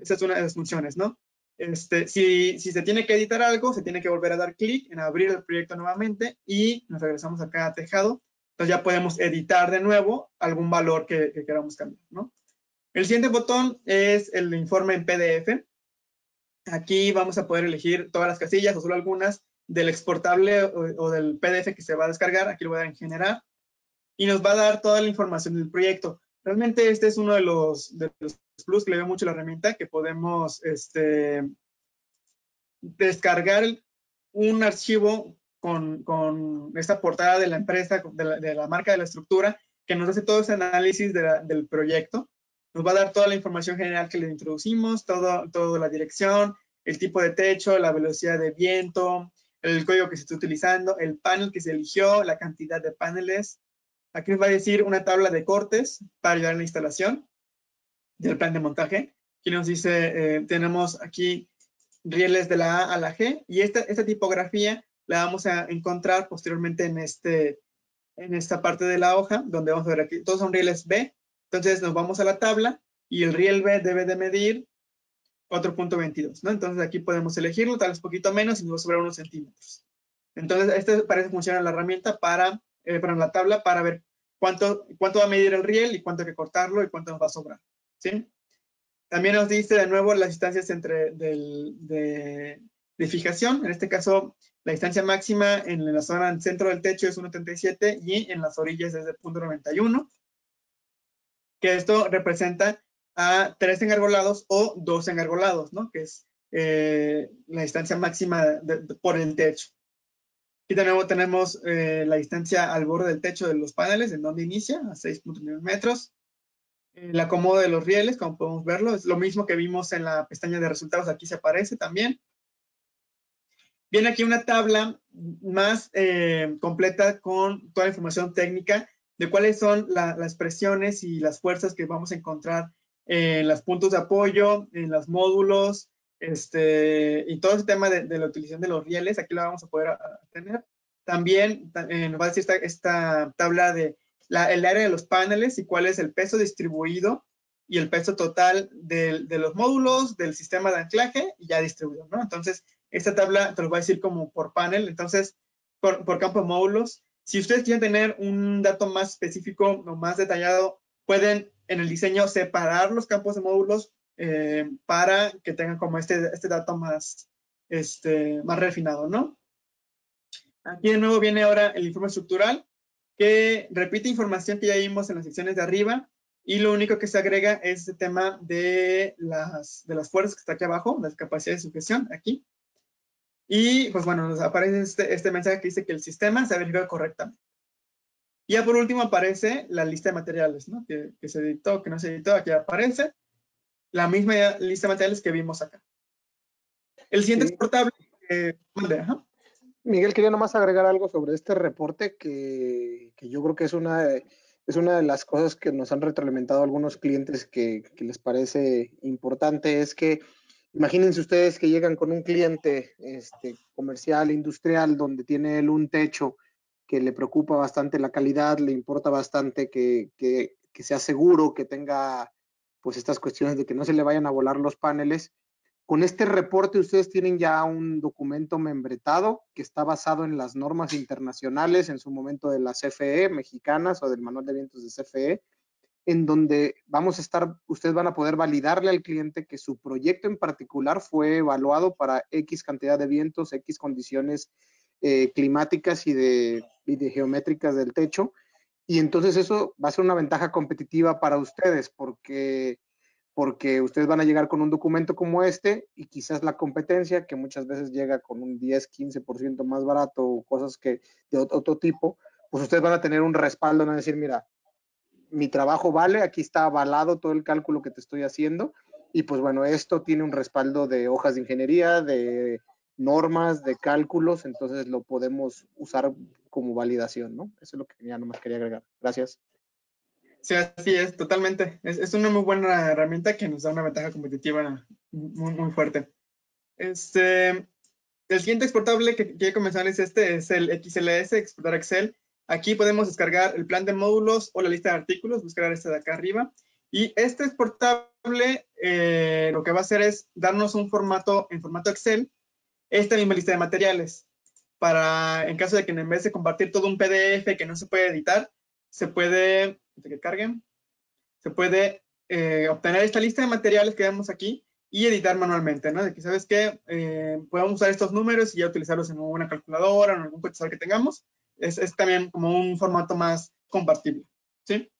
Esa es una de las funciones, ¿no? Este, si, si, se tiene que editar algo, se tiene que volver a dar clic en abrir el proyecto nuevamente y nos regresamos acá a tejado. Entonces ya podemos editar de nuevo algún valor que, queramos cambiar, ¿no? El siguiente botón es el informe en PDF. Aquí vamos a poder elegir todas las casillas o solo algunas del exportable o, del PDF que se va a descargar. Aquí lo voy a dar en generar. Y nos va a dar toda la información del proyecto. Realmente este es uno de los, de los plus que le veo mucho a la herramienta, que podemos este, descargar un archivo con, con, esta portada de la empresa, de la, marca, de la estructura, que nos hace todo ese análisis de del proyecto. Nos va a dar toda la información general que le introducimos, todo, toda la dirección, el tipo de techo, la velocidad de viento, el código que se está utilizando, el panel que se eligió, la cantidad de paneles, Aquí nos va a decir una tabla de cortes para ayudar en la instalación del plan de montaje. Aquí nos dice, eh, tenemos aquí rieles de la A a la G y esta, esta tipografía la vamos a encontrar posteriormente en, este, en esta parte de la hoja, donde vamos a ver aquí, todos son rieles B. Entonces nos vamos a la tabla y el riel B debe de medir 4.22, ¿no? Entonces aquí podemos elegirlo, tal vez poquito menos y nos va a sobrar unos centímetros. Entonces, esta parece funcionar la herramienta para, eh, para la tabla para ver cuánto, cuánto va a medir el riel y cuánto hay que cortarlo y cuánto nos va a sobrar. ¿sí? También nos dice de nuevo las distancias entre de, fijación. En este caso, la distancia máxima en la zona centro del techo es 1.37 y en las orillas es de 0.91. Que esto representa a tres engargolados o dos engargolados, ¿no? Que es eh, la distancia máxima por el techo. Aquí de nuevo tenemos eh, la distancia al borde del techo de los paneles, en donde inicia, a 6.9 metros. El acomodo de los rieles, como podemos verlo, es lo mismo que vimos en la pestaña de resultados, aquí se aparece también. Viene aquí una tabla más eh, completa con toda la información técnica de cuáles son las presiones y las fuerzas que vamos a encontrar en los puntos de apoyo, en los módulos, este, y todo ese tema de, la utilización de los rieles, aquí lo vamos a poder tener. También eh, nos va a decir esta, tabla de la, el área de los paneles y cuál es el peso distribuido y el peso total de, de, los módulos, del sistema de anclaje y ya distribuido, ¿no? Entonces, esta tabla te lo voy a decir como por panel, entonces, por, por campo de módulos. Si ustedes quieren tener un dato más específico o más detallado, pueden en el diseño separar los campos de módulos eh, para que tengan como este, este dato más, este, más refinado, ¿no? Aquí de nuevo viene ahora el informe estructural, que repite información que ya vimos en las secciones de arriba, y lo único que se agrega es el tema de las, de las fuerzas que está aquí abajo, las capacidades de sujeción, aquí. Y pues bueno, nos aparece este, este mensaje que dice que el sistema se ha verificado correctamente. Y ya por último aparece la lista de materiales, ¿no? Que, que, se editó, que no se editó, aquí aparece la misma lista de materiales que vimos acá. El siguiente exportable, eh, Miguel, quería nomás agregar algo sobre este reporte que, que yo creo que es una, de, es una de las cosas que nos han retroalimentado algunos clientes que, que les parece importante, es que Imagínense ustedes que llegan con un cliente este, comercial, industrial, donde tiene él un techo que le preocupa bastante la calidad, le importa bastante que, que, sea seguro, que tenga pues estas cuestiones de que no se le vayan a volar los paneles. Con este reporte ustedes tienen ya un documento membretado que está basado en las normas internacionales, en su momento de las CFE mexicanas o del manual de vientos de CFE, en donde vamos a estar, ustedes van a poder validarle al cliente que su proyecto en particular fue evaluado para X cantidad de vientos, X condiciones eh, climáticas y de, y geométricas del techo. Y entonces eso va a ser una ventaja competitiva para ustedes porque, porque ustedes van a llegar con un documento como este y quizás la competencia, que muchas veces llega con un 10, 15% más barato o cosas que de otro tipo, pues ustedes van a tener un respaldo, no decir, mira, mi trabajo vale, aquí está avalado todo el cálculo que te estoy haciendo y pues bueno, esto tiene un respaldo de hojas de ingeniería, de normas, de cálculos, entonces lo podemos usar como validación, ¿no? Eso es lo que ya nomás quería agregar. Gracias. Sí, así es, totalmente. Es, una muy buena herramienta que nos da una ventaja competitiva muy, muy fuerte. Este, el siguiente exportable que quiero comenzar es este, es el XLS, exportar Excel. Aquí podemos descargar el plan de módulos o la lista de artículos, buscar este de acá arriba. Y este exportable eh, lo que va a hacer es darnos un formato en formato Excel, esta misma lista de materiales, para en caso de que en vez de compartir todo un PDF que no se puede editar, se puede, que carguen, se puede eh, obtener esta lista de materiales que vemos aquí y editar manualmente, ¿no? De que, ¿sabes qué? Eh, podemos usar estos números y ya utilizarlos en una calculadora o en algún procesador que tengamos es, también como un formato más compartible. ¿sí?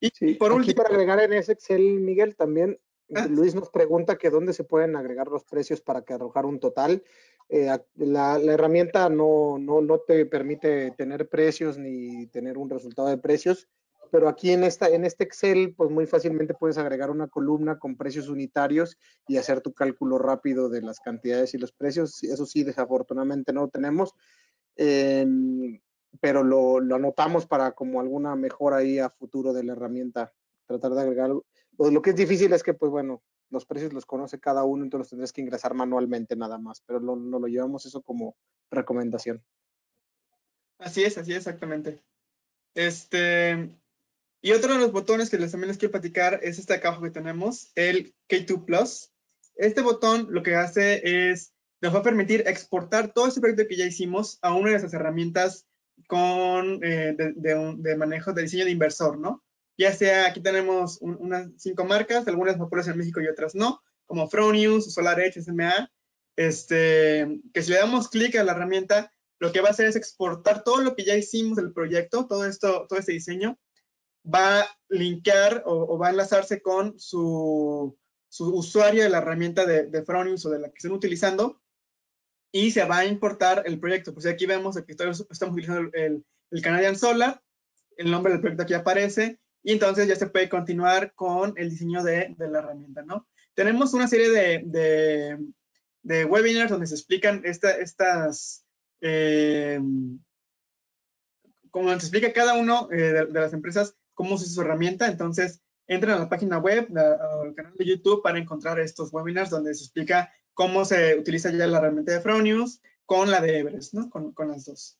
Y por último. para agregar en ese Excel, Miguel, también ah. Luis nos pregunta que dónde se pueden agregar los precios para que arrojar un total. Eh, la, la, herramienta no, no, no te permite tener precios ni tener un resultado de precios, pero aquí en, esta, en este Excel, pues muy fácilmente puedes agregar una columna con precios unitarios y hacer tu cálculo rápido de las cantidades y los precios. Eso sí, desafortunadamente no lo tenemos. Em, pero lo, lo, anotamos para como alguna mejora ahí a futuro de la herramienta, tratar de agregar. Lo, lo, que es difícil es que, pues bueno, los precios los conoce cada uno, entonces los tendrás que ingresar manualmente nada más, pero no lo, lo llevamos eso como recomendación. Así es, así es, exactamente. Este, y otro de los botones que les, también les quiero platicar es este acá abajo que tenemos, el K2 Plus. Este botón lo que hace es nos va a permitir exportar todo ese proyecto que ya hicimos a una de esas herramientas con, eh, de, manejo de diseño de inversor, ¿no? Ya sea, aquí tenemos unas cinco marcas, algunas populares en México y otras no, como Fronius, SolarEdge, SMA, este, que si le damos clic a la herramienta, lo que va a hacer es exportar todo lo que ya hicimos del proyecto, todo esto, todo este diseño, va a linkear o, va a enlazarse con su, su, usuario de la herramienta de, de Fronius o de la que estén utilizando y se va a importar el proyecto. Pues aquí vemos que estamos utilizando el, el Canadian Solar, el nombre del proyecto aquí aparece, y entonces ya se puede continuar con el diseño de, de la herramienta, ¿no? Tenemos una serie de, de, de webinars donde se explican esta, estas, eh, como se explica cada uno eh, de, las empresas cómo usa su herramienta, entonces entren a la página web, al canal de YouTube para encontrar estos webinars donde se explica cómo se utiliza ya la herramienta de Fronius con la de Everest, ¿no? Con, con las dos.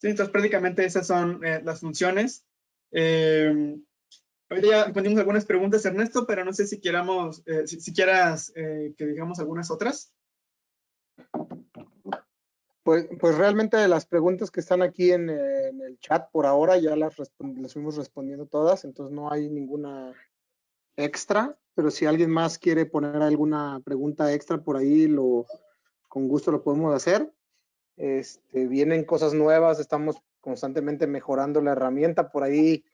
Sí, entonces prácticamente esas son eh, las funciones. Eh, ahorita ya respondimos algunas preguntas, Ernesto, pero no sé si quieramos, eh, si, quieras que digamos algunas otras. Pues, pues realmente las preguntas que están aquí en, el chat por ahora ya las, las fuimos respondiendo todas, entonces no hay ninguna extra, pero si alguien más quiere poner alguna pregunta extra por ahí, lo, con gusto lo podemos hacer. Este, vienen cosas nuevas, estamos constantemente mejorando la herramienta. Por ahí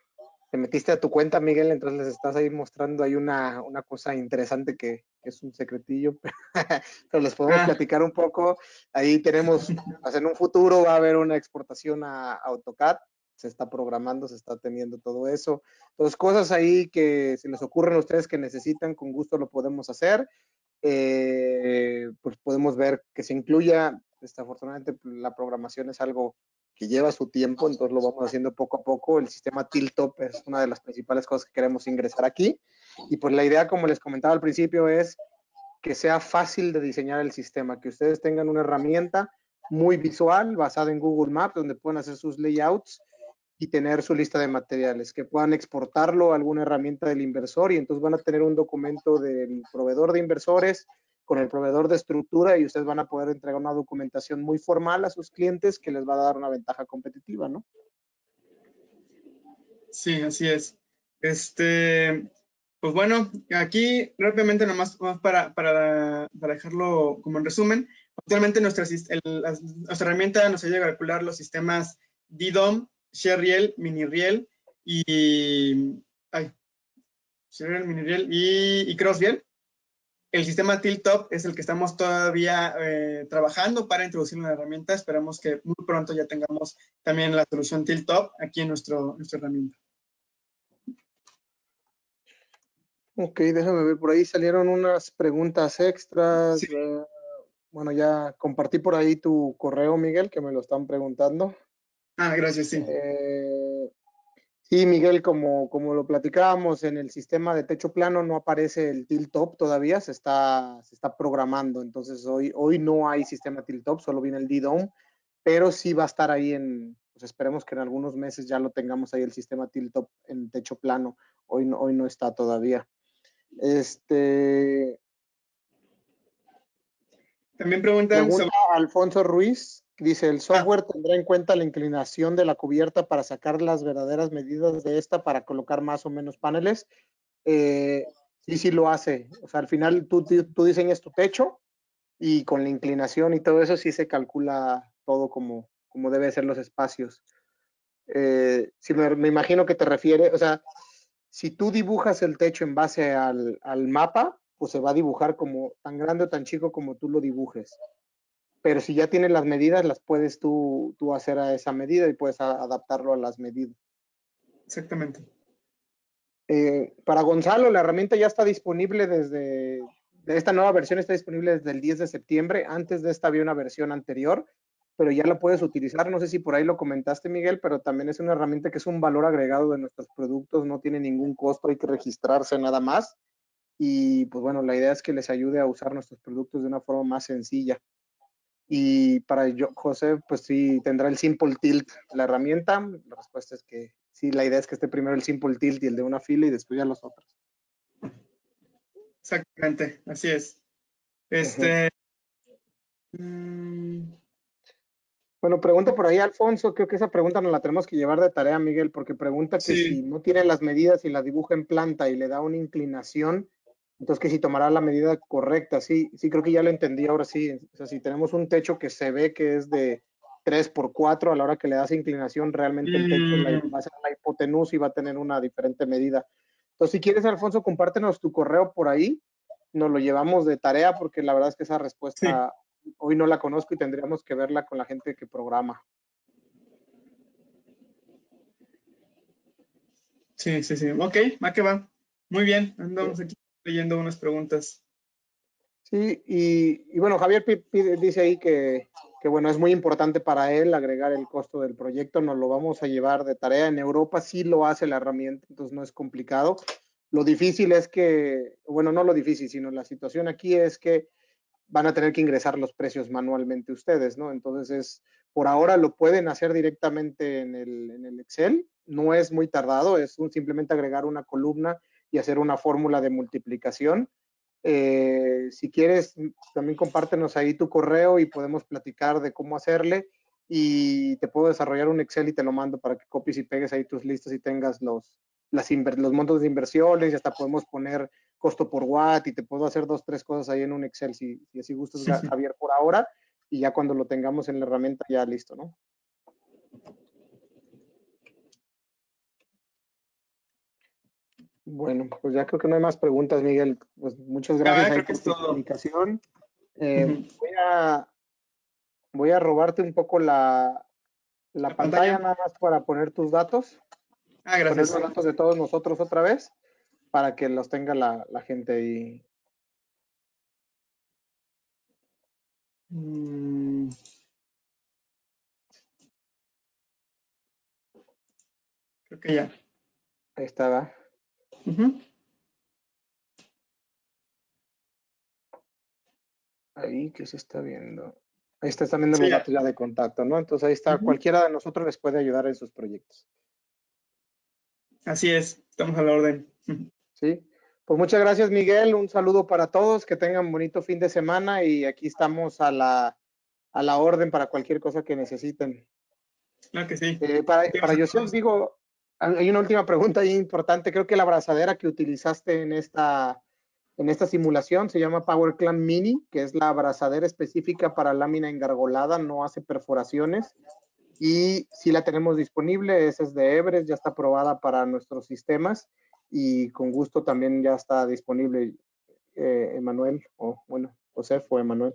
te metiste a tu cuenta, Miguel, entonces les estás ahí mostrando ahí una, una cosa interesante que, es un secretillo, pero les podemos ah. platicar un poco. Ahí tenemos, pues, en un futuro va a haber una exportación a AutoCAD, se está programando, se está teniendo todo eso. Entonces, cosas ahí que si les ocurren a ustedes que necesitan, con gusto lo podemos hacer. Eh, pues podemos ver que se incluya, desafortunadamente pues, la programación es algo que lleva su tiempo, entonces lo vamos haciendo poco a poco. El sistema Tiltop es una de las principales cosas que queremos ingresar aquí. Y pues la idea, como les comentaba al principio, es que sea fácil de diseñar el sistema, que ustedes tengan una herramienta muy visual basada en Google Maps, donde puedan hacer sus layouts y tener su lista de materiales, que puedan exportarlo a alguna herramienta del inversor y entonces van a tener un documento del proveedor de inversores con el proveedor de estructura y ustedes van a poder entregar una documentación muy formal a sus clientes que les va a dar una ventaja competitiva, ¿no? Sí, así es. Este, pues bueno, aquí rápidamente nomás para, para, para dejarlo como en resumen, actualmente nuestra, nuestra herramienta nos ayuda a calcular los sistemas DDOM, ShareRiel, MiniRiel y, ay, ShareRiel, MiniRiel y, y CrossRiel. El sistema Tiltop es el que estamos todavía eh, trabajando para introducir una herramienta. Esperamos que muy pronto ya tengamos también la solución Tiltop aquí en nuestro, nuestra herramienta. Ok, déjame ver, por ahí salieron unas preguntas extras. Eh, bueno, ya compartí por ahí tu correo, Miguel, que me lo están preguntando. Ah, gracias, sí. Eh, sí, Miguel, como, como lo platicábamos, en el sistema de techo plano no aparece el tilt top todavía, se está, se está programando. Entonces, hoy, hoy no hay sistema tilt top, solo viene el D-Dome, pero sí va a estar ahí en, pues esperemos que en algunos meses ya lo tengamos ahí el sistema tilt top en techo plano. Hoy no, hoy no está todavía. Este. También preguntan. Pregunta Alfonso Ruiz. Dice, el software tendrá en cuenta la inclinación de la cubierta para sacar las verdaderas medidas de esta para colocar más o menos paneles. Eh, sí, sí lo hace. O sea, al final tú, tú diseñas tu techo y con la inclinación y todo eso sí se calcula todo como, como debe ser los espacios. Eh, si me, imagino que te refiere, o sea, si tú dibujas el techo en base al, al mapa, pues se va a dibujar como tan grande o tan chico como tú lo dibujes pero si ya tienes las medidas, las puedes tú, tú hacer a esa medida y puedes adaptarlo a las medidas. Exactamente. Eh, para Gonzalo, la herramienta ya está disponible desde, esta nueva versión está disponible desde el 10 de septiembre. Antes de esta había una versión anterior, pero ya la puedes utilizar. No sé si por ahí lo comentaste, Miguel, pero también es una herramienta que es un valor agregado de nuestros productos, no tiene ningún costo, hay que registrarse nada más. Y pues bueno, la idea es que les ayude a usar nuestros productos de una forma más sencilla. Y para yo, José, pues sí, tendrá el Simple Tilt la herramienta. La respuesta es que sí, la idea es que esté primero el Simple Tilt y el de una fila y después ya los otros. Exactamente, así es. Este. Mm. Bueno, pregunta por ahí Alfonso, creo que esa pregunta nos la tenemos que llevar de tarea, Miguel, porque pregunta que si no tiene las medidas y la dibuja en planta y le da una inclinación, entonces, que si tomará la medida correcta, sí, sí, creo que ya lo entendí ahora sí. O sea, si tenemos un techo que se ve que es de 3 por 4 a la hora que le das inclinación, realmente el techo va a ser la hipotenusa y va a tener una diferente medida. Entonces, si quieres, Alfonso, compártenos tu correo por ahí. Nos lo llevamos de tarea porque la verdad es que esa respuesta hoy no la conozco y tendríamos que verla con la gente que programa. Sí, sí, sí. Ok, va que va. Muy bien, andamos aquí leyendo unas preguntas. Sí, y, bueno, Javier dice ahí que, que bueno, es muy importante para él agregar el costo del proyecto, nos lo vamos a llevar de tarea. En Europa sí lo hace la herramienta, entonces no es complicado. Lo difícil es que, bueno, no lo difícil, sino la situación aquí es que van a tener que ingresar los precios manualmente ustedes, ¿no? Entonces es, por ahora lo pueden hacer directamente en el, en el Excel, no es muy tardado, es un, simplemente agregar una columna y hacer una fórmula de multiplicación. Eh, si quieres, también compártenos ahí tu correo y podemos platicar de cómo hacerle. Y te puedo desarrollar un Excel y te lo mando para que copies y pegues ahí tus listas y tengas los, las los montos de inversiones y hasta podemos poner costo por watt y te puedo hacer dos, tres cosas ahí en un Excel si, si así gustas, Javier, por ahora y ya cuando lo tengamos en la herramienta ya listo, ¿no? Bueno, pues ya creo que no hay más preguntas, Miguel. Pues muchas gracias por tu comunicación. Eh, voy, a, voy a robarte un poco la, la, pantalla, nada más para poner tus datos. Ah, gracias. Poner los datos de todos nosotros otra vez para que los tenga la, la gente ahí. Mm. Creo que ya. Ahí está, Ahí que se está viendo. Ahí está también viendo los datos ya de contacto, ¿no? Entonces ahí está, cualquiera de nosotros les puede ayudar en sus proyectos. Así es, estamos a la orden. Sí, pues muchas gracias Miguel, un saludo para todos, que tengan bonito fin de semana y aquí estamos a la, a la orden para cualquier cosa que necesiten. Claro que sí. Eh, para, para yo digo, hay una última pregunta ahí importante. Creo que la abrazadera que utilizaste en esta, en esta simulación se llama Power Clamp Mini, que es la abrazadera específica para lámina engargolada, no hace perforaciones. Y si la tenemos disponible, esa es de Everest, ya está aprobada para nuestros sistemas y con gusto también ya está disponible eh, Emanuel, o bueno, José fue Emanuel.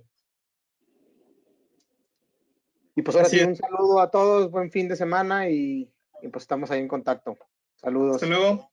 Y pues ahora sí, un saludo a todos, buen fin de semana y y pues estamos ahí en contacto. Saludos. Hasta luego.